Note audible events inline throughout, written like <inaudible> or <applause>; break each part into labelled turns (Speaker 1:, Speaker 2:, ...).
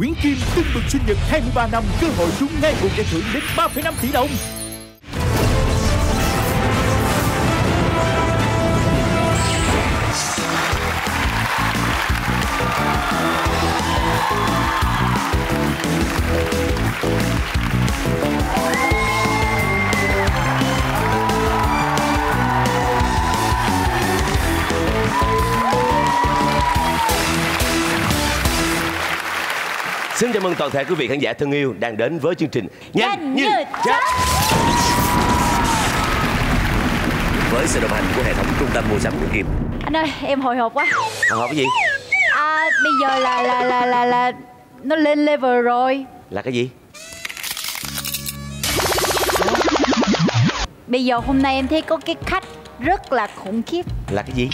Speaker 1: Nguyễn Kim tưng bừng sinh nhật 23 năm cơ hội trúng ngay một giải thưởng đến 3,5 tỷ đồng.
Speaker 2: Xin chào mừng toàn thể quý vị khán giả thân yêu đang đến với chương trình
Speaker 3: Nhanh như chớp.
Speaker 2: với sự đồng hành của hệ thống trung tâm mua sắm Nguyễn Kim.
Speaker 3: Anh ơi, em hồi hộp quá.
Speaker 2: Hồi hộp cái gì?
Speaker 3: À, bây giờ là là là là là nó lên level rồi.
Speaker 2: Là cái gì?
Speaker 3: Bây giờ hôm nay em thấy có cái khách rất là khủng khiếp.
Speaker 2: Là cái gì?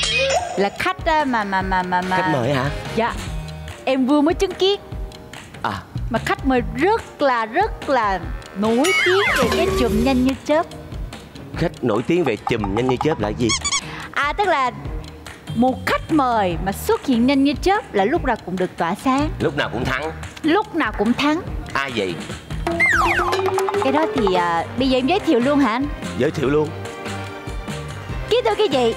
Speaker 3: Là khách á, mà mà mà mà mà.
Speaker 2: Khách mời hả?
Speaker 3: Dạ. Em vừa mới chứng kiến
Speaker 2: À,
Speaker 3: mà khách mời rất là rất là nổi tiếng về cái chùm nhanh như chớp.
Speaker 2: khách nổi tiếng về chùm nhanh như chớp là gì?
Speaker 3: À tức là một khách mời mà xuất hiện nhanh như chớp là lúc nào cũng được tỏa sáng,
Speaker 2: Lúc nào cũng thắng.
Speaker 3: lúc nào cũng thắng.
Speaker 2: Ai vậy?
Speaker 3: Cái đó thì à, bây giờ em giới thiệu luôn hả anh?
Speaker 2: Giới thiệu luôn.
Speaker 3: Kính thưa quý vị,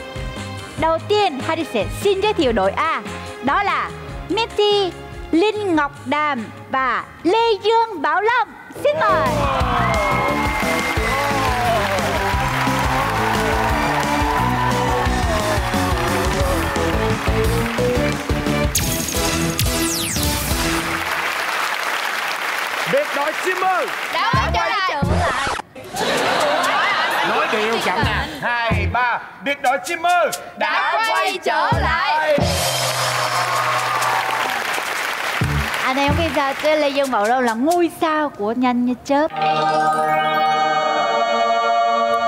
Speaker 3: đầu tiên Harry sẽ xin giới thiệu đội A, đó là Mitty, Linh Ngọc Đàm và Lê Dương Bảo Lâm. Xin mời.
Speaker 4: Biệt đội Simmer
Speaker 3: Đã quay trở lại.
Speaker 4: Nói điều chậm nè Hai, ba Biệt đội Simmer
Speaker 3: Đã quay trở lại. Anh em biết sao chứ Lê Dương Bảo Lâm là ngôi sao của nhanh như chớp.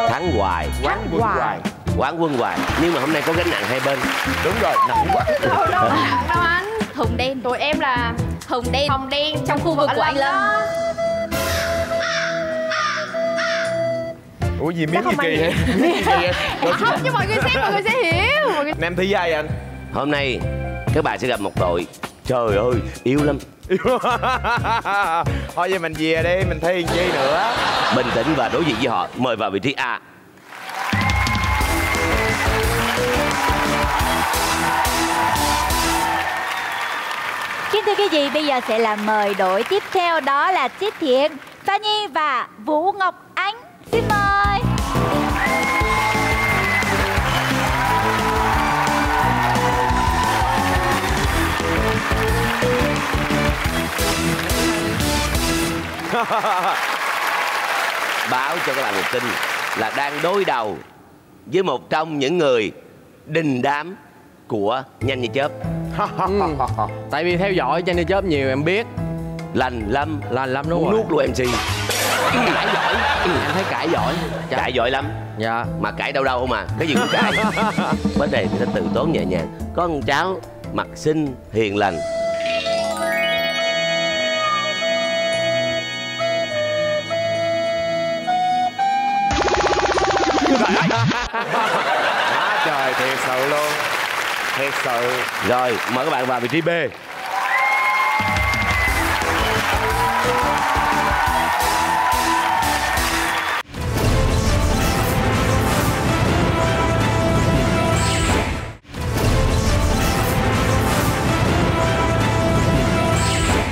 Speaker 2: Thắng hoài,
Speaker 4: Quán quân
Speaker 3: Hoài.
Speaker 4: hoài
Speaker 2: quán quân hoài. Nhưng mà hôm nay có gánh nặng hai bên.
Speaker 4: Đúng rồi, nặng quá
Speaker 5: đâu đâu <laughs> anh Hồng đen Tụi em là Hồng đen Hồng đen trong khu vực của anh Lâm
Speaker 4: Ủa gì miếng gì kỳ vậy? Miếng gì kỳ vậy?
Speaker 5: Không chứ mọi người xem mọi người sẽ hiểu mọi người...
Speaker 4: Nam thi ai anh?
Speaker 2: Hôm nay các bạn sẽ gặp một đội Trời ơi, yêu lắm <laughs>
Speaker 4: Thôi vậy mình về đi, mình thi chi nữa
Speaker 2: Bình tĩnh và đối diện với họ Mời vào vị trí A
Speaker 3: Kính thưa quý vị, bây giờ sẽ là mời đội tiếp theo đó là Chiết Thiện, Pha Nhi và Vũ Ngọc Ánh. Xin mời. <laughs>
Speaker 2: Báo cho các bạn một tin Là đang đối đầu Với một trong những người Đình đám của Nhanh như chớp. <laughs>
Speaker 6: Tại vì theo dõi trên đi chớp nhiều em biết.
Speaker 2: Lành Lâm
Speaker 6: là lắm đúng
Speaker 2: Muốn
Speaker 6: rồi.
Speaker 2: nuốt luôn MC
Speaker 6: cãi giỏi. Em thấy cãi giỏi. Dạ.
Speaker 2: Cãi giỏi lắm.
Speaker 6: Dạ.
Speaker 2: Mà cãi đâu đâu không à Cái gì cũng cãi. <laughs> Vấn đề người ta tự tốn nhẹ nhàng. Có con cháu mặt xinh hiền lành
Speaker 4: sự luôn Thiệt sự
Speaker 2: Rồi mời các bạn vào vị trí B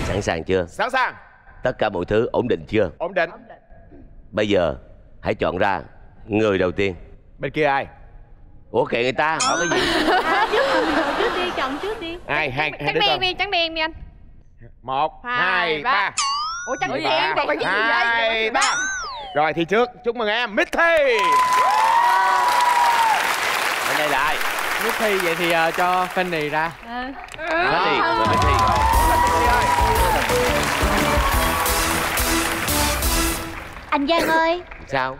Speaker 2: Sẵn sàng chưa?
Speaker 4: Sẵn sàng
Speaker 2: Tất cả mọi thứ ổn định chưa?
Speaker 4: Ổn định
Speaker 2: Bây giờ hãy chọn ra người đầu tiên
Speaker 4: Bên kia ai?
Speaker 2: Ủa kệ người ta hỏi cái gì? <laughs>
Speaker 5: Trước đi chọn trước đi.
Speaker 4: Ai? Hai, hai
Speaker 5: Trắng đen đi trắng đen đi anh.
Speaker 4: Một,
Speaker 5: Hai, ba.
Speaker 4: ba.
Speaker 5: Ủa trắng đen còn phải cái gì vậy?
Speaker 4: Hai, ba. Rồi thi trước. Chúc mừng em Mitty
Speaker 2: Ở đây là ai?
Speaker 6: Lúc thi vậy thì ờ, cho Fanny ra.
Speaker 2: Nói đi, rồi thi.
Speaker 3: Anh Giang ơi,
Speaker 2: Sao?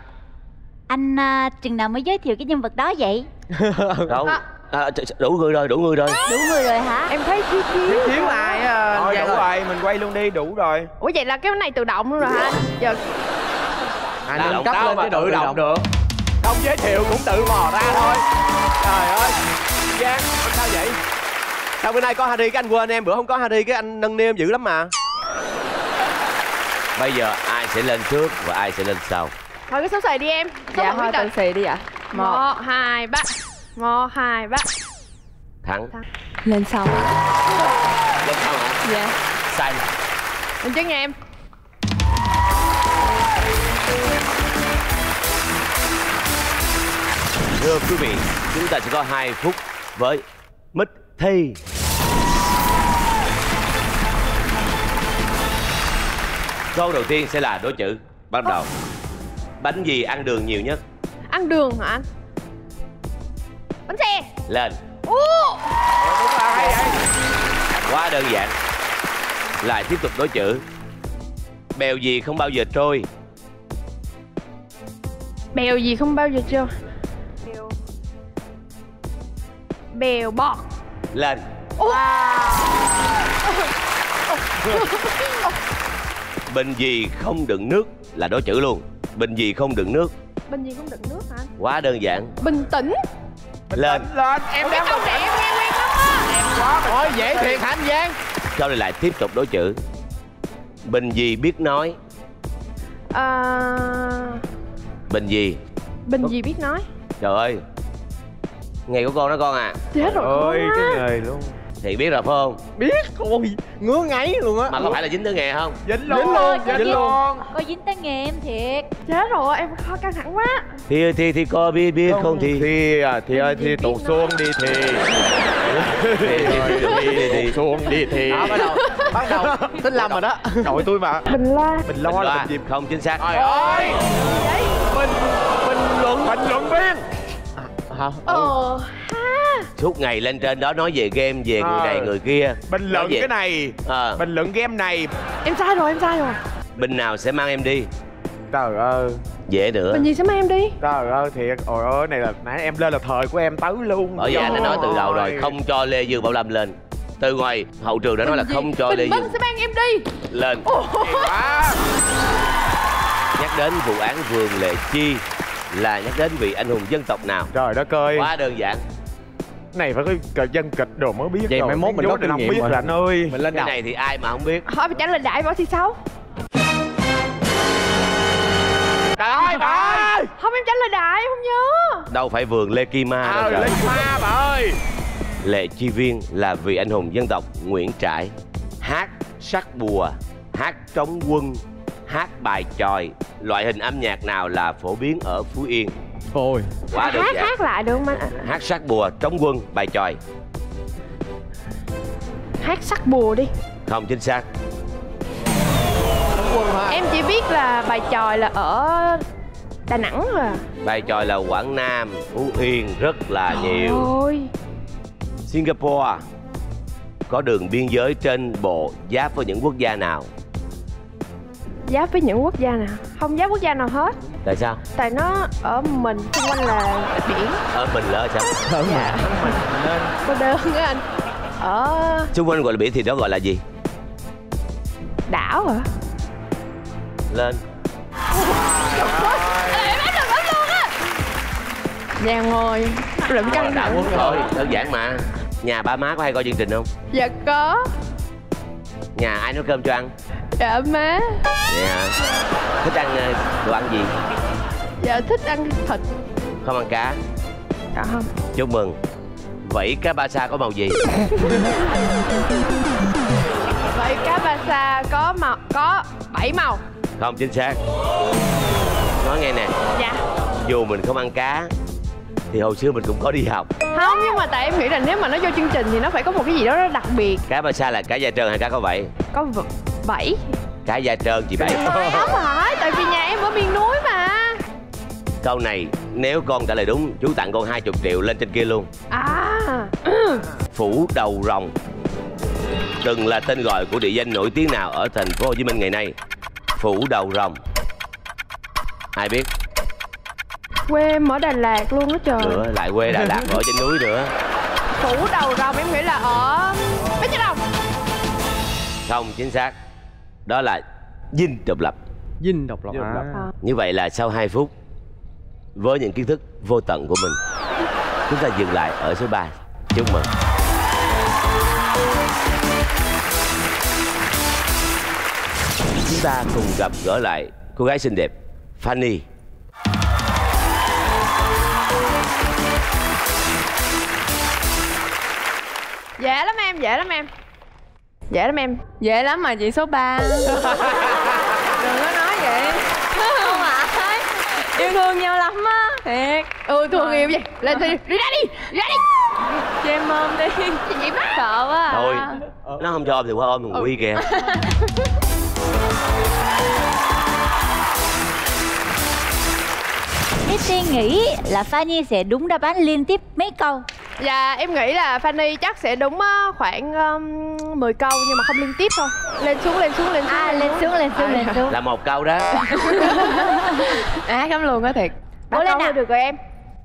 Speaker 3: Anh à, chừng nào mới giới thiệu cái nhân vật đó vậy? <laughs>
Speaker 2: Đâu? À, đủ người rồi, đủ người rồi.
Speaker 3: Đủ người rồi hả?
Speaker 5: Em thấy thiếu thiếu
Speaker 6: thiếu ai ờ,
Speaker 4: Thôi đủ
Speaker 6: ơi.
Speaker 4: rồi. Mình quay luôn đi Đủ rồi.
Speaker 5: Ủa vậy là cái này tự động luôn rồi hả? Giờ
Speaker 6: Anh
Speaker 4: Tự
Speaker 6: nâng
Speaker 4: động
Speaker 6: cấp lên
Speaker 4: mà
Speaker 6: cái
Speaker 4: tự động
Speaker 6: động
Speaker 4: được. Không giới thiệu cũng tự mò ra thôi. Trời ơi. Giang Sao vậy?
Speaker 7: Sao bữa nay có Harry cái anh quên em? Bữa không có Harry cái anh nâng niêm dữ lắm mà.
Speaker 2: Bây giờ ai sẽ lên trước và ai sẽ lên sau
Speaker 5: thôi cái số xì đi em. Số
Speaker 7: dạ
Speaker 5: một
Speaker 7: tự
Speaker 5: rồi
Speaker 7: xì đi ạ.
Speaker 5: Một hai ba. Một hai ba.
Speaker 2: Thắng.
Speaker 7: Lên sau.
Speaker 2: Lên sau hả?
Speaker 7: Dạ.
Speaker 2: Sai
Speaker 5: lên trước nha em.
Speaker 2: Thưa quý vị chúng ta sẽ có 2 phút với mít thi. Câu đầu tiên sẽ là đố chữ bắt đầu bánh gì ăn đường nhiều nhất?
Speaker 5: Ăn đường hả anh? Bánh xe.
Speaker 2: Lên.
Speaker 5: Ú,
Speaker 2: quá đơn giản. Lại tiếp tục đố chữ. Bèo gì không bao giờ trôi?
Speaker 5: Bèo gì không bao giờ chưa bèo. Bèo bọt.
Speaker 2: Lên. <laughs> Bình gì không đựng nước là đố chữ luôn bình gì không đựng nước?
Speaker 5: Bình gì không đựng nước hả
Speaker 2: quá đơn giản.
Speaker 5: Bình tĩnh.
Speaker 2: Lên.
Speaker 4: lên. Em
Speaker 5: cái
Speaker 4: đang
Speaker 5: câu này em nghe quen lắm á.
Speaker 4: Quá
Speaker 6: Thôi dễ thiệt hả anh Giang?
Speaker 2: Câu này lại tiếp tục đố chữ. Bình gì biết nói?
Speaker 5: À,
Speaker 2: bình gì?
Speaker 5: Bình gì biết nói?
Speaker 2: Trời ơi. Ngày của con đó con à.
Speaker 5: Chết rồi quá.
Speaker 4: cái nghề luôn
Speaker 2: thì biết rồi phải không?
Speaker 6: Biết Ôi ngứa ngáy luôn á.
Speaker 2: Mà có phải là dính tới nghề không?
Speaker 4: Dính
Speaker 6: Dính
Speaker 4: luôn
Speaker 6: luôn,
Speaker 4: dính
Speaker 6: dính
Speaker 4: luôn.
Speaker 3: Có dính tay nghề em thiệt.
Speaker 5: Chết rồi em khó căng thẳng quá.
Speaker 2: Thì thì thì có biết biết không, thì
Speaker 4: thì à thì ơi
Speaker 5: Thì
Speaker 4: thì tụt xuống đi thì.
Speaker 2: Thì
Speaker 4: xuống đi thì.
Speaker 6: Đó bắt đầu Bắt đầu. Tính lâm rồi đó.
Speaker 4: Đội tôi mà.
Speaker 5: Bình la.
Speaker 4: Mình
Speaker 2: Bình
Speaker 4: lo là dịp
Speaker 2: không chính xác.
Speaker 4: Trời ơi. Bình bình luận. Bình luận viên.
Speaker 6: Hả
Speaker 5: ờ
Speaker 2: suốt ngày lên trên đó nói về game về người
Speaker 4: Ờ.
Speaker 2: này người kia.
Speaker 4: Bình luận
Speaker 2: về-
Speaker 4: cái này.
Speaker 2: Ờ,
Speaker 4: bình luận game này.
Speaker 5: Em sai rồi em sai rồi.
Speaker 2: Bình nào sẽ mang em đi?
Speaker 4: Trời ơi.
Speaker 2: Dễ nữa.
Speaker 5: Bình gì sẽ mang em đi?
Speaker 4: Trời ơi thiệt. Ôi ơi này là nãy em lên là thời của em tới luôn.
Speaker 2: Bởi vì anh đã nói từ đầu rồi không cho lê dương bảo lâm lên. Từ ngoài hậu trường đã nói là không cho lê
Speaker 5: bình
Speaker 2: dương
Speaker 5: minh sẽ mang em đi.
Speaker 2: lên.
Speaker 4: Quá.
Speaker 2: Nhắc đến vụ án vườn lệ chi là nhắc đến vị anh hùng dân tộc nào?
Speaker 4: Trời đất ơi.
Speaker 2: Quá đơn giản
Speaker 4: này phải có dân kịch đồ mới biết
Speaker 6: Vậy
Speaker 4: rồi.
Speaker 6: mai mốt mình có kinh
Speaker 4: không
Speaker 6: nghiệm
Speaker 4: biết
Speaker 6: rồi.
Speaker 4: là anh ơi
Speaker 6: Mình lên
Speaker 2: cái này thì ai mà không biết?
Speaker 5: Hỏi phải trả lời đại bảo thì sao?
Speaker 4: Trời ơi bà ơi!
Speaker 5: Không em trả lời đại em không nhớ.
Speaker 2: Đâu phải vườn lê kim ma đâu
Speaker 4: à,
Speaker 2: trời.
Speaker 4: Lên ma bà ơi!
Speaker 2: Lệ chi viên là vị anh hùng dân tộc nguyễn trãi. Hát sắc bùa hát trống quân hát bài chòi. Loại hình âm nhạc nào là phổ biến ở phú yên
Speaker 6: Thôi
Speaker 2: quá đơn
Speaker 5: hát
Speaker 2: giản.
Speaker 5: hát lại được không anh
Speaker 2: hát sắc bùa trống quân bài chòi.
Speaker 5: Hát sắc bùa đi.
Speaker 2: Không chính xác.
Speaker 6: Quân hả
Speaker 5: em chỉ biết là bài chòi là ở đà nẵng à.
Speaker 2: Bài chòi là quảng nam phú yên rất là nhiều.
Speaker 5: Ôi,
Speaker 2: singapore có đường biên giới trên bộ giáp với những quốc gia nào
Speaker 5: giáp với những quốc gia nào? Không giáp quốc gia nào hết.
Speaker 2: Tại sao?
Speaker 5: Tại nó ở mình xung quanh là biển.
Speaker 2: Ở mình là ở sao?
Speaker 6: Thở
Speaker 5: dạ.
Speaker 4: lên
Speaker 5: cô đơn á anh. Ở
Speaker 2: xung quanh gọi là biển thì đó gọi là gì?
Speaker 5: Đảo hả?
Speaker 2: Lên.
Speaker 5: Giang ơi Lụm căng thẳng
Speaker 2: quốc thôi đơn giản mà. Nhà ba má có hay coi chương trình không?
Speaker 5: Dạ có.
Speaker 2: Nhà ai nấu cơm cho ăn
Speaker 5: Dạ má.
Speaker 2: Vậy hả thích ăn ờ, đồ ăn gì?
Speaker 5: Dạ thích ăn thịt.
Speaker 2: Không ăn cá?
Speaker 5: Dạ không.
Speaker 2: Chúc mừng. Vẫy cá ba sa có màu gì?
Speaker 5: Vậy cá ba sa có màu Có 7 màu.
Speaker 2: Không chính xác. Nói nghe nè.
Speaker 5: Dạ.
Speaker 2: Dù mình không ăn cá thì hồi xưa mình cũng có đi học.
Speaker 5: Không nhưng mà tại em nghĩ là nếu mà nó vô chương trình Thì nó phải có một cái gì đó đặc biệt.
Speaker 2: Cá ba sa là cá da trơn hay cá có vảy
Speaker 5: Có v- vảy
Speaker 2: cá da trơn chị bảy.
Speaker 5: Không phải Tại vì nhà em ở miền núi mà.
Speaker 2: Câu này nếu con trả lời đúng chú tặng con 20 triệu lên trên kia luôn.
Speaker 5: À. <clears throat>
Speaker 2: Phủ đầu rồng. Từng là tên gọi của địa danh nổi tiếng nào ở thành phố Hồ Chí Minh ngày nay? Phủ đầu rồng. Ai biết?
Speaker 5: Quê em ở Đà Lạt luôn á trời.
Speaker 2: Nữa lại quê Đà Lạt ở trên núi nữa.
Speaker 5: Phủ đầu rồng em nghĩ là ở Bến Tre Đồng.
Speaker 2: Không chính xác đó là dinh độc lập.
Speaker 6: Dinh độc lập
Speaker 4: Dinh độc lập.
Speaker 6: à.
Speaker 2: như vậy là sau 2 phút với những kiến thức vô tận của mình chúng ta dừng lại ở số 3 chúc mừng. Chúng ta cùng gặp gỡ lại cô gái xinh đẹp Fanny.
Speaker 5: Dễ lắm em, dễ lắm em Dễ lắm em.
Speaker 7: Dễ lắm mà chị số 3 <laughs> Đừng có nói vậy. Không ạ. Yêu thương nhau lắm á. Thiệt.
Speaker 5: Ừ, thương yêu vậy. Lên đi, đi ra đi, đi ra đi.
Speaker 7: Cho em ôm đi.
Speaker 5: Chị bắt.
Speaker 7: Sợ quá. À.
Speaker 2: thôi nó không cho ôm thì qua ôm thằng quy kìa.
Speaker 3: Missy nghĩ là Fanny sẽ đúng đáp án liên tiếp mấy câu
Speaker 5: Dạ, em nghĩ là Fanny chắc sẽ đúng á, khoảng um, 10 câu nhưng mà không liên tiếp thôi. Lên xuống, lên xuống, lên xuống
Speaker 3: À lên xuống. lên xuống lên xuống.
Speaker 2: Là một câu đó. <laughs>
Speaker 7: Ác lắm luôn á thiệt.
Speaker 3: Lên
Speaker 5: câu
Speaker 3: nào.
Speaker 5: được rồi em.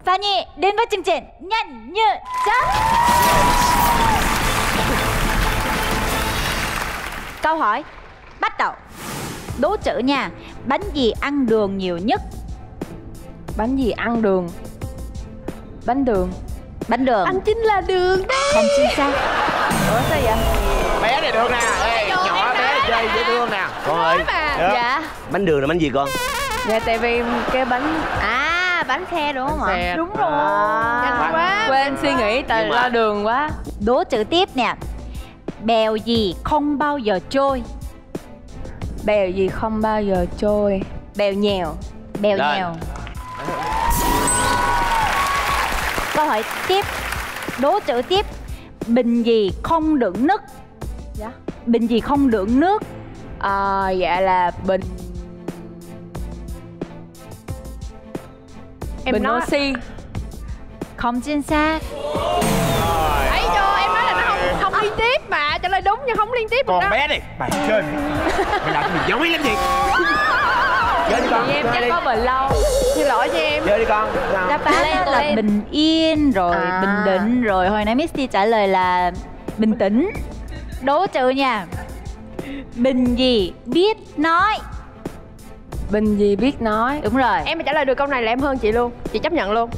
Speaker 3: Fanny đến với chương trình. Nhanh như chớp. Câu hỏi. Bắt đầu. Đố chữ nha. Bánh gì ăn đường nhiều nhất?
Speaker 7: Bánh gì ăn đường? Bánh đường
Speaker 3: Bánh đường.
Speaker 5: Anh chính là đường đó
Speaker 3: Không chính xác.
Speaker 7: Ủa sao vậy?
Speaker 4: Bé này được nè. Ê, nhỏ bé chơi dễ thương nè.
Speaker 2: Con ơi.
Speaker 4: Được.
Speaker 7: Dạ.
Speaker 2: Bánh đường là bánh gì con?
Speaker 7: Dạ tại vì cái bánh
Speaker 3: À bánh xe đúng không ạ?
Speaker 7: Xe.
Speaker 3: Đúng rồi.
Speaker 5: Nhanh quá.
Speaker 7: Quên suy nghĩ tại lo đường quá.
Speaker 3: Đố chữ tiếp nè. Bèo gì không bao giờ trôi?
Speaker 7: Bèo gì không bao giờ trôi? Bèo nhèo.
Speaker 3: Bèo
Speaker 2: Lên.
Speaker 3: nhèo Câu hỏi tiếp. Đố chữ tiếp. Bình gì không đựng nước?
Speaker 7: Dạ.
Speaker 3: Bình gì không đựng nước?
Speaker 7: À, Dạ là bình
Speaker 5: Em
Speaker 7: Bình
Speaker 5: nói
Speaker 7: oxy.
Speaker 3: Không chính xác.
Speaker 5: Thấy chưa, em nói là nó không không liên tiếp mà Trả lời đúng nhưng không liên tiếp được
Speaker 4: con bé này mày chơi mày. Làm gì giỏi làm gì? <laughs> Chơi đi con
Speaker 7: em chắc có bền lâu
Speaker 5: Xin lỗi cho em.
Speaker 4: Chơi đi con.
Speaker 3: Đáp án
Speaker 7: Lên,
Speaker 3: là
Speaker 7: lên.
Speaker 3: bình yên rồi
Speaker 7: À.
Speaker 3: bình định rồi Hồi nãy Misty trả lời là bình tĩnh. Đố chữ nha. Bình gì biết nói?
Speaker 7: Bình gì biết nói?
Speaker 3: Đúng rồi.
Speaker 5: Em mà trả lời được câu này là em hơn chị luôn. Chị chấp nhận luôn.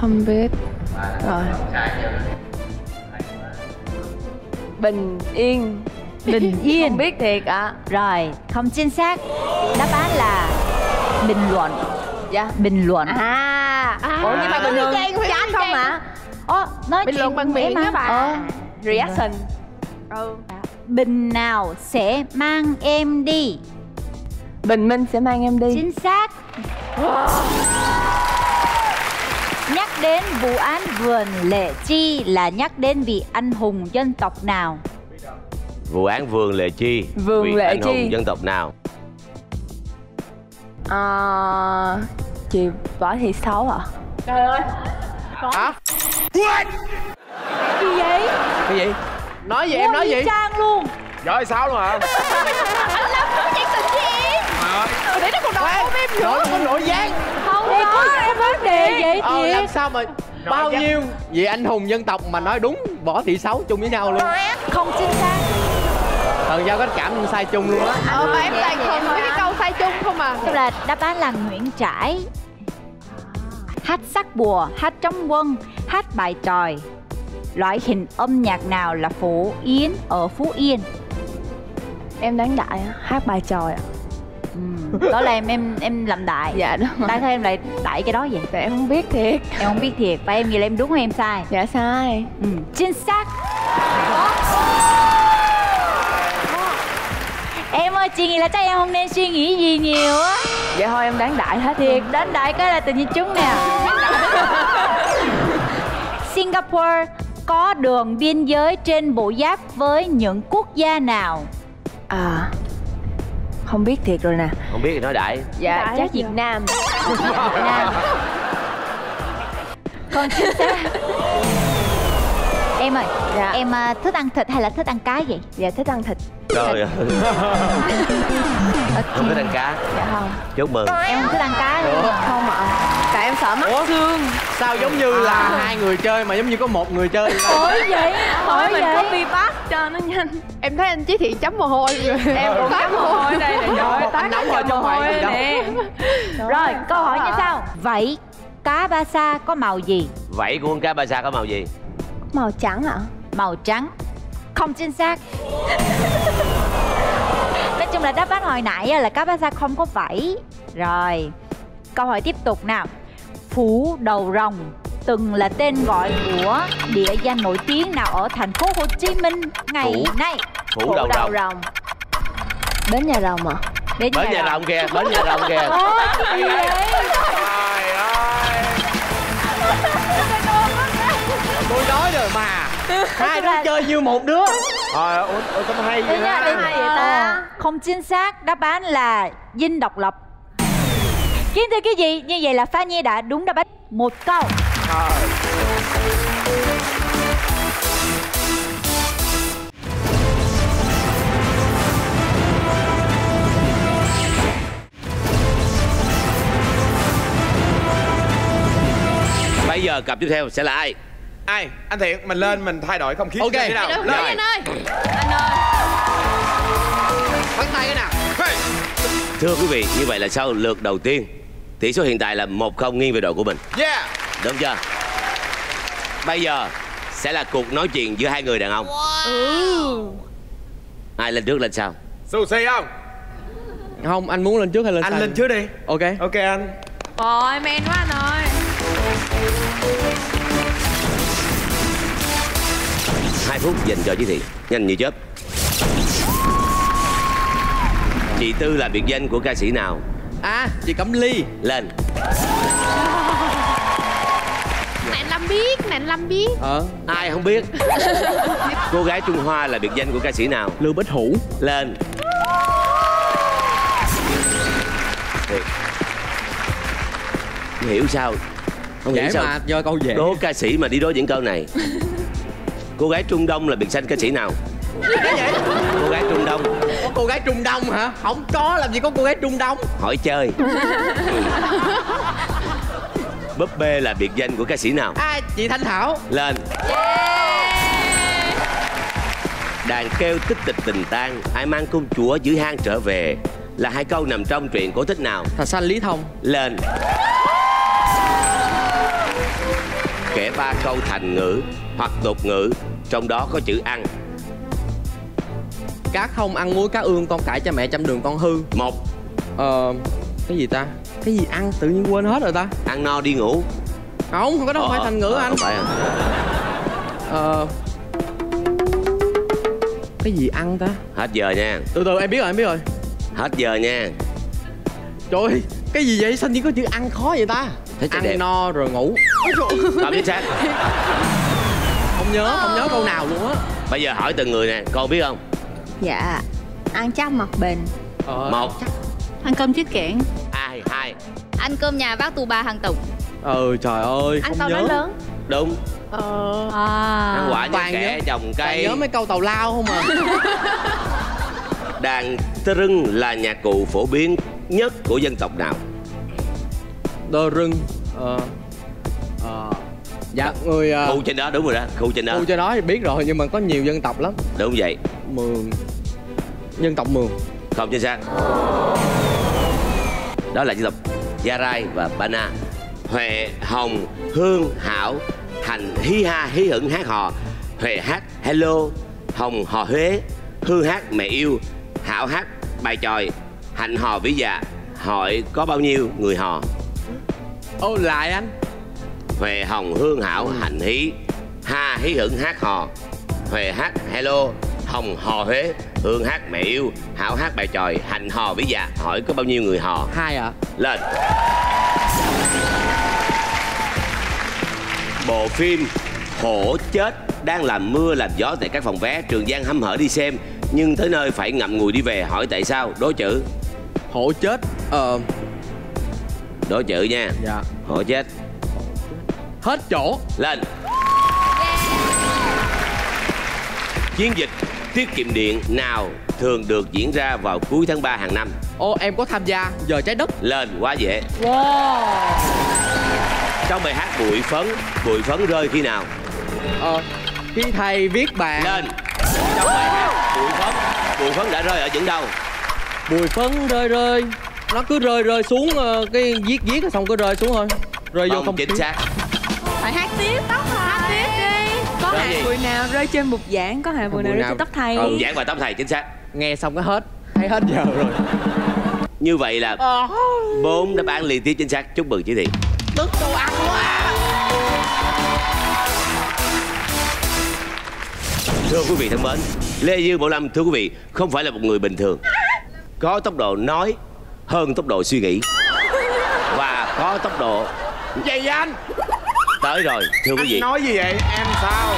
Speaker 7: Không biết. Rồi. Bình yên
Speaker 3: Bình <laughs> yên.
Speaker 7: Không biết thiệt ạ.
Speaker 3: Rồi không chính xác. Đáp án là bình luận.
Speaker 7: Dạ.
Speaker 3: Bình luận.
Speaker 7: À,
Speaker 5: À,
Speaker 7: Ủa nhưng mà bình chat
Speaker 5: chang.
Speaker 7: không hả?
Speaker 3: Ồ, nói
Speaker 5: Bình
Speaker 3: chuyện
Speaker 5: luận bằng miệng á bà.
Speaker 3: Ờ.
Speaker 7: Reaction.
Speaker 5: Ừ.
Speaker 3: Bình nào sẽ mang em đi?
Speaker 7: Bình minh sẽ mang em đi.
Speaker 3: Chính xác. Nhắc đến vụ án vườn Lệ Chi là nhắc đến vị anh hùng dân tộc nào?
Speaker 2: Vụ án vườn lệ chi
Speaker 7: Vườn
Speaker 2: vị
Speaker 7: Lệ
Speaker 2: anh hùng
Speaker 7: Chi.
Speaker 2: dân tộc nào?
Speaker 7: À, Chị Võ Thị Sáu à
Speaker 4: hả?
Speaker 3: Gì vậy?
Speaker 6: Cái gì? Nói gì em nói gì?
Speaker 3: Trang luôn.
Speaker 4: Giỏi sao luôn hả?
Speaker 5: Để nó còn đòi ôm em nữa
Speaker 6: Nói có nội gián.
Speaker 3: Không Thì có cái vấn đề vậy?
Speaker 6: Ờ làm sao mà Bao nhiêu vị anh hùng dân tộc mà nói đúng Võ thị sáu chung với nhau luôn?
Speaker 3: Không chính xác
Speaker 6: giao cách cảm sai chung luôn á.
Speaker 5: Ờ mà em toàn thuần với cái câu sai chung không à.
Speaker 3: Tức là đáp án là Nguyễn Trãi. Hát sắc bùa, hát trống quân, hát bài tròi. Loại hình âm nhạc nào là phổ yến ở Phú Yên?
Speaker 7: Em đáng đại hát bài tròi à.
Speaker 3: Ừ, đó là em em em làm đại.
Speaker 7: Dạ đúng rồi.
Speaker 3: Tại sao em lại đại cái đó vậy?
Speaker 7: Tại em không biết thiệt.
Speaker 3: Em không biết thiệt và em nghĩ là em đúng hay em sai?
Speaker 7: Dạ sai.
Speaker 3: Ừ. chính xác em ơi chị nghĩ là chắc em không nên suy nghĩ gì nhiều á.
Speaker 7: Dạ thôi em đáng đại hết
Speaker 3: thiệt đến đại cái là tự nhiên trúng nè. <laughs> Singapore có đường biên giới trên bộ giáp với những quốc gia nào?
Speaker 7: À Không biết thiệt rồi nè.
Speaker 2: Không biết thì nói đại.
Speaker 7: Dạ
Speaker 5: Đại
Speaker 7: chắc
Speaker 5: giờ.
Speaker 7: Việt Nam.
Speaker 3: Việt Nam. Con chính xác Em ơi,
Speaker 7: Dạ.
Speaker 3: em à, thích ăn thịt hay là thích ăn cá vậy?
Speaker 7: Dạ thích ăn thịt.
Speaker 2: Trời ơi. <laughs> Không thích ăn cá.
Speaker 7: Dạ không.
Speaker 2: Chúc mừng.
Speaker 3: Em không thích ăn cá luôn.
Speaker 7: Không ạ. Tại em sợ mắc
Speaker 6: Ủa?
Speaker 7: xương.
Speaker 6: Sao giống như là hai người chơi mà giống như có một người chơi vậy?
Speaker 3: Ủa vậy?
Speaker 7: Hỏi
Speaker 3: Ủa
Speaker 7: mình
Speaker 3: vậy?
Speaker 7: copy paste cho nó nhanh.
Speaker 5: Em thấy anh Chí Thiện chấm mồ hôi.
Speaker 7: Em cũng chấm mồ hôi ở đây nè Trời ơi,
Speaker 6: nóng rồi phải gì đâu.
Speaker 7: nè.
Speaker 3: Rồi, câu hỏi như sau. Vậy cá ba sa có màu gì?
Speaker 2: vảy của con cá ba sa có màu gì
Speaker 7: Màu trắng hả?
Speaker 3: Màu trắng. Không chính xác. <laughs> Nói chung là đáp án hồi nãy là các bác gia không có vảy Rồi Câu hỏi tiếp tục nào. Phủ đầu rồng từng là tên gọi của địa danh nổi tiếng nào ở thành phố Hồ Chí Minh ngày
Speaker 2: Phủ.
Speaker 3: nay?
Speaker 2: Phủ đầu rồng.
Speaker 3: rồng.
Speaker 7: Bến nhà rồng à
Speaker 3: Đến
Speaker 2: Bến nhà rồng. Kìa, bến nhà rồng kìa.
Speaker 3: Ôi,
Speaker 6: hai đứa chơi như một đứa.
Speaker 4: Ờ, ủa, ủa, tâm hay vậy
Speaker 7: hay ta?
Speaker 3: Ờ, Không chính xác, đáp án là Dinh độc lập. Kính thưa quý vị, như vậy là Pha Nhi đã đúng đáp án. Một câu.
Speaker 2: Bây giờ cặp tiếp theo sẽ là ai?
Speaker 4: Ai, anh Thiện, mình lên mình thay đổi không khí
Speaker 6: Ok.
Speaker 4: thế nào?
Speaker 2: Rồi.
Speaker 5: anh ơi.
Speaker 7: Anh ơi.
Speaker 6: Bắt tay cái nào?
Speaker 4: Hey.
Speaker 2: Thưa quý vị, như vậy là sau lượt đầu tiên. Tỷ số hiện tại là 1-0 nghiêng về đội của mình.
Speaker 4: Yeah.
Speaker 2: Đúng chưa? Bây giờ sẽ là cuộc nói chuyện giữa hai người đàn ông. Ai lên trước lên sau?
Speaker 4: Sushi không?
Speaker 6: không anh muốn lên trước hay lên
Speaker 4: Anh
Speaker 6: sau?
Speaker 4: lên trước đi.
Speaker 6: Ok.
Speaker 4: Ok anh.
Speaker 7: Ôi men quá anh ơi
Speaker 2: phút dành cho giới thiệu Nhanh như chớp. Chị Tư là biệt danh của ca sĩ nào?
Speaker 6: à chị cẩm ly.
Speaker 2: Lên.
Speaker 5: Nạn Lâm biết, nạn Lâm biết.
Speaker 6: Ờ
Speaker 2: Ai không biết? <laughs> Cô gái Trung Hoa là biệt danh của ca sĩ nào?
Speaker 6: lưu bích hữu.
Speaker 2: Lên. Không hiểu sao? Không hiểu
Speaker 6: dễ
Speaker 2: sao?
Speaker 6: mà do câu dễ.
Speaker 2: Đố ca sĩ mà đi đối những câu này <laughs> Cô gái Trung Đông là biệt danh ca sĩ nào? Cô gái Trung Đông.
Speaker 6: Có cô gái trung đông hả? Không có làm gì có cô gái trung đông?
Speaker 2: Hỏi chơi. Búp bê là biệt danh của ca sĩ nào?
Speaker 6: à chị thanh thảo.
Speaker 2: Lên. Đàn kêu tích tịch tình tan Ai mang công chúa dưới hang trở về Là hai câu nằm trong truyện cổ tích nào?
Speaker 6: thạch xanh lý thông.
Speaker 2: Lên Kể ba câu thành ngữ hoặc tục ngữ Trong đó có chữ ăn.
Speaker 6: Cá không ăn muối cá ương con cải cha mẹ chăm đường con hư.
Speaker 2: Một.
Speaker 6: Ờ cái gì ta? Cái gì ăn tự nhiên quên hết rồi ta?
Speaker 2: Ăn no đi ngủ.
Speaker 6: Không không có đâu
Speaker 2: Ờ,
Speaker 6: phải thành ngữ
Speaker 2: ờ,
Speaker 6: anh.
Speaker 2: Không phải à?
Speaker 6: ờ. Cái gì ăn ta?
Speaker 2: Hết giờ nha.
Speaker 6: Từ từ em biết rồi em biết rồi.
Speaker 2: Hết giờ nha.
Speaker 6: Trời ơi cái gì vậy? Sao chỉ có chữ ăn khó vậy ta
Speaker 2: Thấy trời
Speaker 6: ăn
Speaker 2: đẹp.
Speaker 6: no rồi ngủ.
Speaker 2: Không chính xác
Speaker 6: không nhớ không nhớ câu nào luôn á.
Speaker 2: Bây giờ hỏi từng người nè Con biết không?
Speaker 7: Dạ. Ăn chắc mặt bền
Speaker 6: ờ,
Speaker 2: Một.
Speaker 8: Ăn cơm chiếc kẽn
Speaker 2: Hai Hai.
Speaker 8: Ăn cơm nhà bác tu ba hàng tùng.
Speaker 6: Ừ trời ơi
Speaker 5: Ăn
Speaker 6: không
Speaker 5: to
Speaker 6: nhớ.
Speaker 5: nói lớn.
Speaker 2: Đúng.
Speaker 5: Ờ.
Speaker 3: À.
Speaker 2: Ăn quả như
Speaker 6: toàn
Speaker 2: kẻ
Speaker 6: nhớ-
Speaker 2: trồng
Speaker 6: Toàn
Speaker 2: cây.
Speaker 6: nhớ mấy câu tàu lao không à. <laughs>
Speaker 2: Đàn tơ rưng là nhạc cụ phổ biến nhất của dân tộc nào?
Speaker 6: Đơ rưng ờ ờ dạ người ờ,
Speaker 2: Khu trên đó đúng rồi đó Khu trên đó.
Speaker 6: Khu cho đó thì biết rồi nhưng mà có nhiều dân tộc lắm.
Speaker 2: Đúng vậy.
Speaker 6: Mường dân tộc mường.
Speaker 2: Không chính xác. Đó là dân tộc Gia Rai và Ba Na. Huệ, Hồng, Hương, Hảo Hành hí ha hí hửng hát hò. Huệ hát hello Hồng hò Huế. Hương hát mẹ yêu. Hảo hát bài tròi Hạnh hò vĩ dạ. Hỏi có bao nhiêu người hò
Speaker 6: ô lại anh.
Speaker 2: Huệ Hồng Hương Hảo Hành Hí Ha Hí Hửng hát hò. Huệ hát Hello. Hồng hò Huế Hương hát mẹ yêu. Hảo hát bài tròi Hành hò vĩ dạ. Hỏi có bao nhiêu người hò?
Speaker 6: Hai ạ.
Speaker 2: Lên. Bộ phim Hổ chết đang làm mưa làm gió tại các phòng vé. Trường Giang hăm hở đi xem Nhưng tới nơi phải ngậm ngùi đi về. Hỏi tại sao? Đố chữ.
Speaker 6: Hổ chết ờ
Speaker 2: Đố chữ nha.
Speaker 6: Dạ.
Speaker 2: Hổ chết.
Speaker 6: Hết chỗ.
Speaker 2: Lên. Chiến dịch tiết kiệm điện nào thường được diễn ra vào cuối tháng 3 hàng năm?
Speaker 6: Ô em có tham gia giờ trái đất.
Speaker 2: Lên quá dễ.
Speaker 3: Wow.
Speaker 2: Trong bài hát bụi phấn Bụi phấn rơi khi nào?
Speaker 6: Ờ khi thầy viết bài.
Speaker 2: Lên. Trong bài hát bụi phấn Bụi phấn đã rơi ở những đâu?
Speaker 6: Bùi phấn rơi rơi nó cứ rơi rơi xuống ờ, cái viết viết rồi xong cứ rơi xuống thôi. Rơi vô
Speaker 2: Không chính xác.
Speaker 7: Phải hát tiếp tóc
Speaker 5: Hát tiếp đi.
Speaker 7: Có
Speaker 2: Đó
Speaker 7: hạt bụi nào rơi trên bục giảng? Có hạt bụi nào
Speaker 6: bụi
Speaker 7: rơi
Speaker 6: nào-
Speaker 7: trên tóc thầy?
Speaker 2: Không giảng và tóc thầy chính xác.
Speaker 6: Nghe xong cái hết thấy hết giờ rồi.
Speaker 2: Như vậy là bốn đáp án liên tiếp chính xác. Chúc mừng Chí Thiện.
Speaker 6: Tức đồ ăn quá.
Speaker 2: Thưa quý vị thân mến Lê Dương Bảo Lâm thưa quý vị Không phải là một người bình thường. Có tốc độ nói hơn tốc độ suy nghĩ. Và có tốc độ.
Speaker 4: Vậy vậy anh?
Speaker 2: Tới rồi Thưa quý
Speaker 4: Anh
Speaker 2: vị.
Speaker 4: nói gì vậy? Em sao?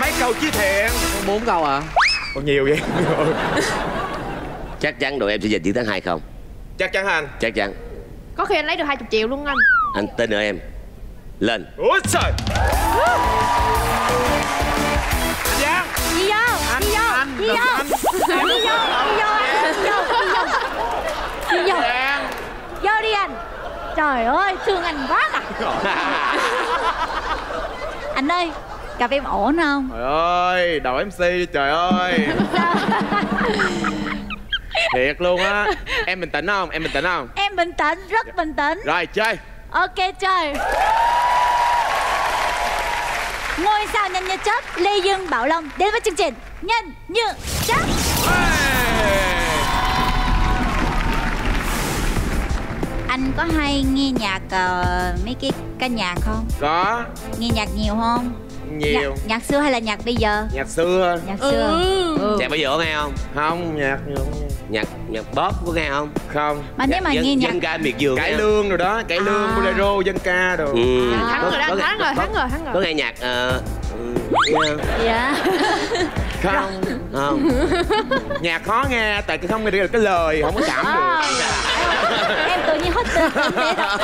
Speaker 4: Mấy câu chí thiện.
Speaker 6: Bốn câu à
Speaker 4: Còn nhiều vậy.
Speaker 2: Chắc chắn đội em sẽ giành chiến thắng hay không.
Speaker 4: Chắc chắn hả anh?
Speaker 2: Chắc chắn.
Speaker 5: Có khi anh lấy được 20 triệu luôn anh.
Speaker 2: Anh tin ở em. Lên.
Speaker 4: Ủa trời! Anh Giang
Speaker 3: Đi vô,
Speaker 4: Anh,
Speaker 3: đi vô,
Speaker 4: anh,
Speaker 3: đi vô
Speaker 4: anh.
Speaker 3: Đi vô, đi vô, đi vô, đi vô Vô,
Speaker 4: Giang
Speaker 3: vô đi anh Trời ơi, thương anh quá à <laughs> Anh ơi, phê em ổn không?
Speaker 4: Trời ơi, đầu MC trời ơi. <laughs> Thiệt luôn á. Em bình tĩnh không? Em bình tĩnh không?
Speaker 3: Em bình tĩnh, rất bình tĩnh.
Speaker 4: Rồi chơi.
Speaker 3: Ok chơi. Ngôi sao nhanh như chớp Lê Dương Bảo Long đến với chương trình Nhanh như chớp Anh có hay nghe nhạc ờ, mấy cái ca nhạc không?
Speaker 4: Có
Speaker 3: Nghe nhạc nhiều không?
Speaker 4: Nhiều
Speaker 3: Nhạc, nhạc xưa hay là nhạc bây giờ?
Speaker 4: Nhạc xưa
Speaker 3: Nhạc xưa ừ.
Speaker 2: Nhạc bây giờ có nghe không
Speaker 4: Không, nhạc không.
Speaker 2: Nhạc nhạc pop có nghe không
Speaker 4: Không
Speaker 3: Mà nếu mà
Speaker 2: dân,
Speaker 3: nghe nhạc
Speaker 2: dân ca miệt vườn
Speaker 4: Cải lương rồi đó, cải lương,
Speaker 3: À.
Speaker 4: bolero, dân ca đồ
Speaker 2: ừ.
Speaker 5: Thắng
Speaker 2: Có-
Speaker 5: rồi đó, thắng rồi, thắng rồi, thắng rồi
Speaker 2: Có nghe nhạc ờ, không?
Speaker 3: Dạ.
Speaker 4: Không
Speaker 2: không.
Speaker 4: Nhạc khó nghe, tại cái không nghe được cái lời, không có cảm
Speaker 3: Ờ,
Speaker 4: được.
Speaker 3: Dạ. Em tự nhiên hết tin em đọc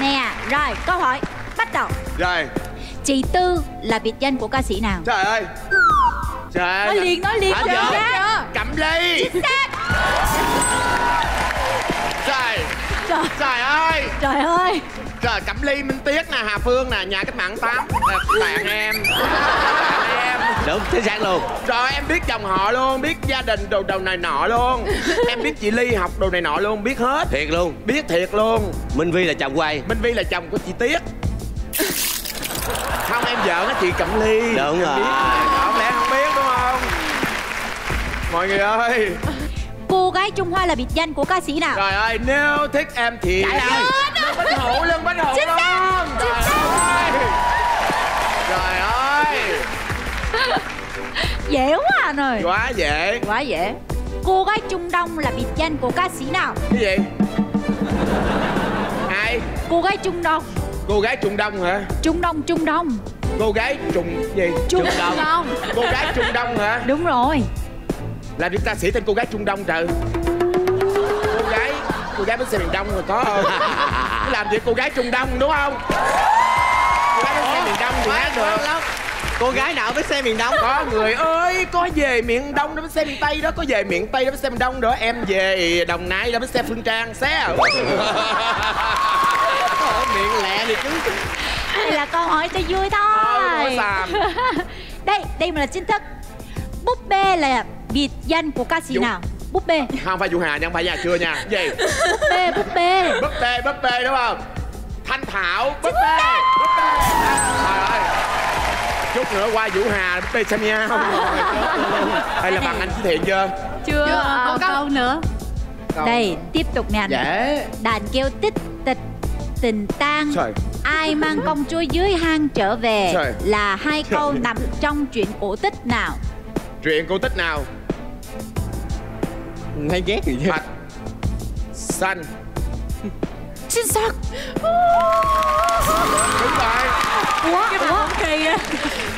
Speaker 3: Nè, rồi câu hỏi bắt đầu.
Speaker 4: Rồi,
Speaker 3: Chị Tư là biệt danh của ca sĩ nào?
Speaker 4: trời ơi. Trời
Speaker 3: Nói
Speaker 4: ơi
Speaker 3: liền, nói liền
Speaker 2: Hả,
Speaker 3: ra.
Speaker 4: Cẩm ly. Trời,
Speaker 3: Trời
Speaker 4: ơi.
Speaker 3: Trời ơi
Speaker 4: Trời Cẩm ly, Minh Tiết nè, Hà Phương nè, nhà cách mạng tám. Nè, Bạn em. Bạn <laughs> em
Speaker 2: đúng chính xác luôn.
Speaker 4: Rồi em biết chồng họ luôn, biết gia đình đồ đồ này nọ luôn. Em biết chị Ly học đồ này nọ luôn, biết hết.
Speaker 2: Thiệt luôn.
Speaker 4: Biết thiệt luôn.
Speaker 2: Minh Vi là chồng của ai?
Speaker 4: Minh Vi là chồng của chị Tiết Không em vợ nó chị Cẩm Ly.
Speaker 2: Đúng
Speaker 4: Em
Speaker 2: rồi.
Speaker 4: biết Không lẽ không biết đúng không? Mọi người ơi.
Speaker 3: Cô gái Trung Hoa là biệt danh của ca sĩ nào?
Speaker 4: Trời ơi nếu thích em thì
Speaker 2: Trả lời.
Speaker 4: Bánh hủ lưng bánh hủ
Speaker 3: Chính
Speaker 4: luôn
Speaker 3: xác, chính
Speaker 4: Trời
Speaker 3: xác.
Speaker 4: ơi. Trời ơi
Speaker 3: Dễ quá anh ơi.
Speaker 4: Quá dễ.
Speaker 3: Quá dễ. Cô gái Trung Đông là biệt danh của ca sĩ nào?
Speaker 4: Cái gì? Ai?
Speaker 3: Cô gái Trung Đông.
Speaker 4: Cô gái Trung Đông hả?
Speaker 3: Trung Đông, Trung Đông.
Speaker 4: Cô gái Trung gì?
Speaker 3: Trung,
Speaker 2: Đông.
Speaker 3: Đông.
Speaker 4: Cô gái Trung Đông hả?
Speaker 3: Đúng rồi.
Speaker 4: Là đi ca sĩ tên cô gái Trung Đông trời Cô gái bến xe miền Đông rồi có không? Cứ <laughs> làm gì cô gái Trung Đông đúng không? Cô gái bến xe miền Đông thì hát được.
Speaker 6: Cô gái nào với xe miền đông?
Speaker 4: Có người ơi có về miền đông đó bến xe miền tây đó có về miền tây đó bến xe miền đông đó. Em về đồng nai đó bến xe phương trang xé <laughs> ở
Speaker 6: miệng lẹ thì chứ.
Speaker 3: Đây là câu hỏi cho vui thôi.
Speaker 4: Xàm. <laughs>
Speaker 3: Đây, đây mà là chính thức. Búp bê là biệt danh của ca sĩ
Speaker 4: Dũng.
Speaker 3: nào? Búp bê.
Speaker 4: Không phải Vũ Hà nha không phải nhà chưa nha. Gì?
Speaker 3: Búp bê, búp bê.
Speaker 4: Búp bê búp bê đúng không? Thanh thảo búp bê. Búp bê. Trời ơi. Chút nữa qua Vũ Hà búp bê xem nhau hay là bằng anh Chí Thiện chưa?
Speaker 7: Chưa
Speaker 5: còn câu
Speaker 7: nữa.
Speaker 3: Đây, tiếp tục nè anh.
Speaker 6: Dễ.
Speaker 3: Đàn kêu tích tịch tình tang.
Speaker 4: Trời.
Speaker 3: Ai mang công chúa dưới hang trở về
Speaker 4: Trời.
Speaker 3: Là hai câu nằm trong truyện cổ tích nào?
Speaker 4: Chuyện cô tích nào
Speaker 6: hay ghét gì chứ.
Speaker 4: Thạch xanh.
Speaker 3: Chính xác.
Speaker 4: Đúng rồi.
Speaker 3: Ủa, ủa? kỳ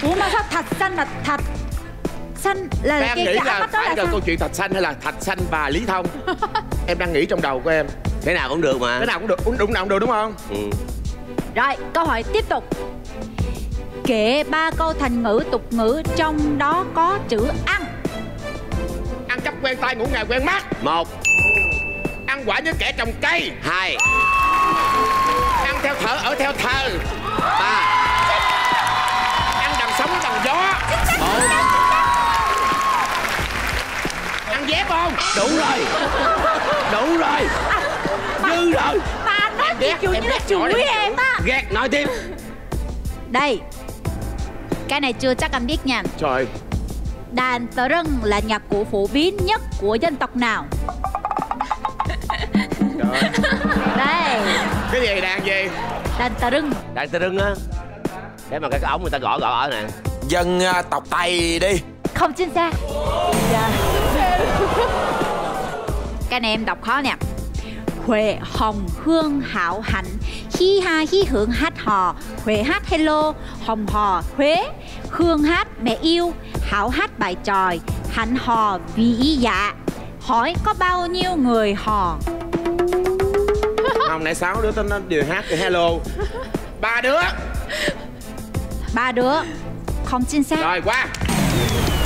Speaker 3: Ủa mà sao thạch xanh là thạch Xanh là
Speaker 4: đang
Speaker 3: cái,
Speaker 4: nghĩ
Speaker 3: cái
Speaker 4: là phải
Speaker 3: là
Speaker 4: là câu chuyện thạch xanh hay là thạch xanh và lý thông? <laughs> Em đang nghĩ trong đầu của em.
Speaker 2: Thế nào cũng được mà.
Speaker 4: Cái nào cũng được. Đúng đúng nào cũng được đúng không?
Speaker 2: Ừ.
Speaker 3: Rồi, câu hỏi tiếp tục. Kể ba câu thành ngữ tục ngữ Trong đó có chữ ăn
Speaker 4: quen tay ngủ ngày quen mắt.
Speaker 2: Một.
Speaker 4: Ăn quả như kẻ trồng cây.
Speaker 2: Hai.
Speaker 4: Ăn theo thở ở theo thờ.
Speaker 2: Ba.
Speaker 4: Ăn đằng sóng đằng gió.
Speaker 2: Bốn.
Speaker 4: Ăn dép không?
Speaker 2: Đủ rồi. Đủ rồi. Dư rồi.
Speaker 3: Anh nói
Speaker 4: Em
Speaker 3: gì
Speaker 4: ghét,
Speaker 3: kiểu
Speaker 4: em
Speaker 3: như là
Speaker 4: ghét nói
Speaker 3: chửi em á.
Speaker 2: Ghét nói tiếp.
Speaker 3: Đây. Cái này chưa chắc anh biết nha.
Speaker 4: Trời
Speaker 3: Đàn tờ rưng là nhạc cụ phổ biến nhất của dân tộc nào?
Speaker 4: Trời.
Speaker 3: Đây.
Speaker 4: Cái gì đàn gì?
Speaker 3: Đàn tờ rưng
Speaker 2: đang tơ rưng á. Cái mà cái ống người ta gõ gõ ở nè.
Speaker 9: Dân à, tộc Tây đi.
Speaker 3: Không chính xác Cái này em đọc khó nè Huệ hồng hương hảo hạnh. Hi ha hi hưởng hát hò. Huệ hát hello. Hồng hò Huế. Hương hát mẹ yêu. Hảo hát bài tròi. Hạnh hò vì ý dạ. Hỏi có bao nhiêu người hò?
Speaker 4: Không nãy sáu đứa tên nó đều hát thì hello. Ba đứa.
Speaker 3: Ba đứa. Không chính xác.
Speaker 4: Rồi qua.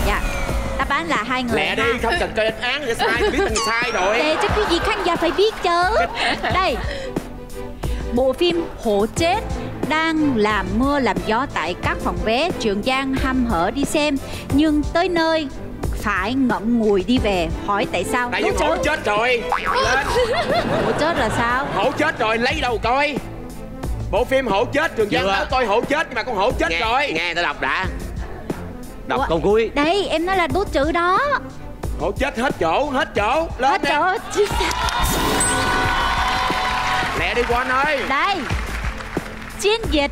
Speaker 3: Dạ Đáp án là hai người
Speaker 4: Lẹ
Speaker 3: ha.
Speaker 4: đi không cần cây đánh án vậy sai Biết thằng sai rồi.
Speaker 3: Để cho cái gì khán giả phải biết chứ. Đây. Bộ phim Hổ Chết đang làm mưa làm gió tại các phòng vé Trường Giang hăm hở đi xem. Nhưng tới nơi phải ngậm ngùi đi về. Hỏi tại sao?
Speaker 4: Tại vì hổ chết rồi. Lên. <laughs>
Speaker 3: Hổ chết là sao?
Speaker 4: Hổ chết rồi lấy đâu coi? Bộ phim hổ chết Trường Giang nói coi hổ chết Nhưng mà con hổ chết
Speaker 2: nghe,
Speaker 4: rồi.
Speaker 2: nghe ta đọc đã đọc
Speaker 3: Ủa?
Speaker 2: câu cuối.
Speaker 3: Đây em nói là đố chữ đó.
Speaker 4: Hổ chết hết chỗ Hết chỗ. Lên
Speaker 3: Hết
Speaker 4: nè.
Speaker 3: chỗ.
Speaker 4: Lẹ đi qua anh ơi.
Speaker 3: Đây. Chiến dịch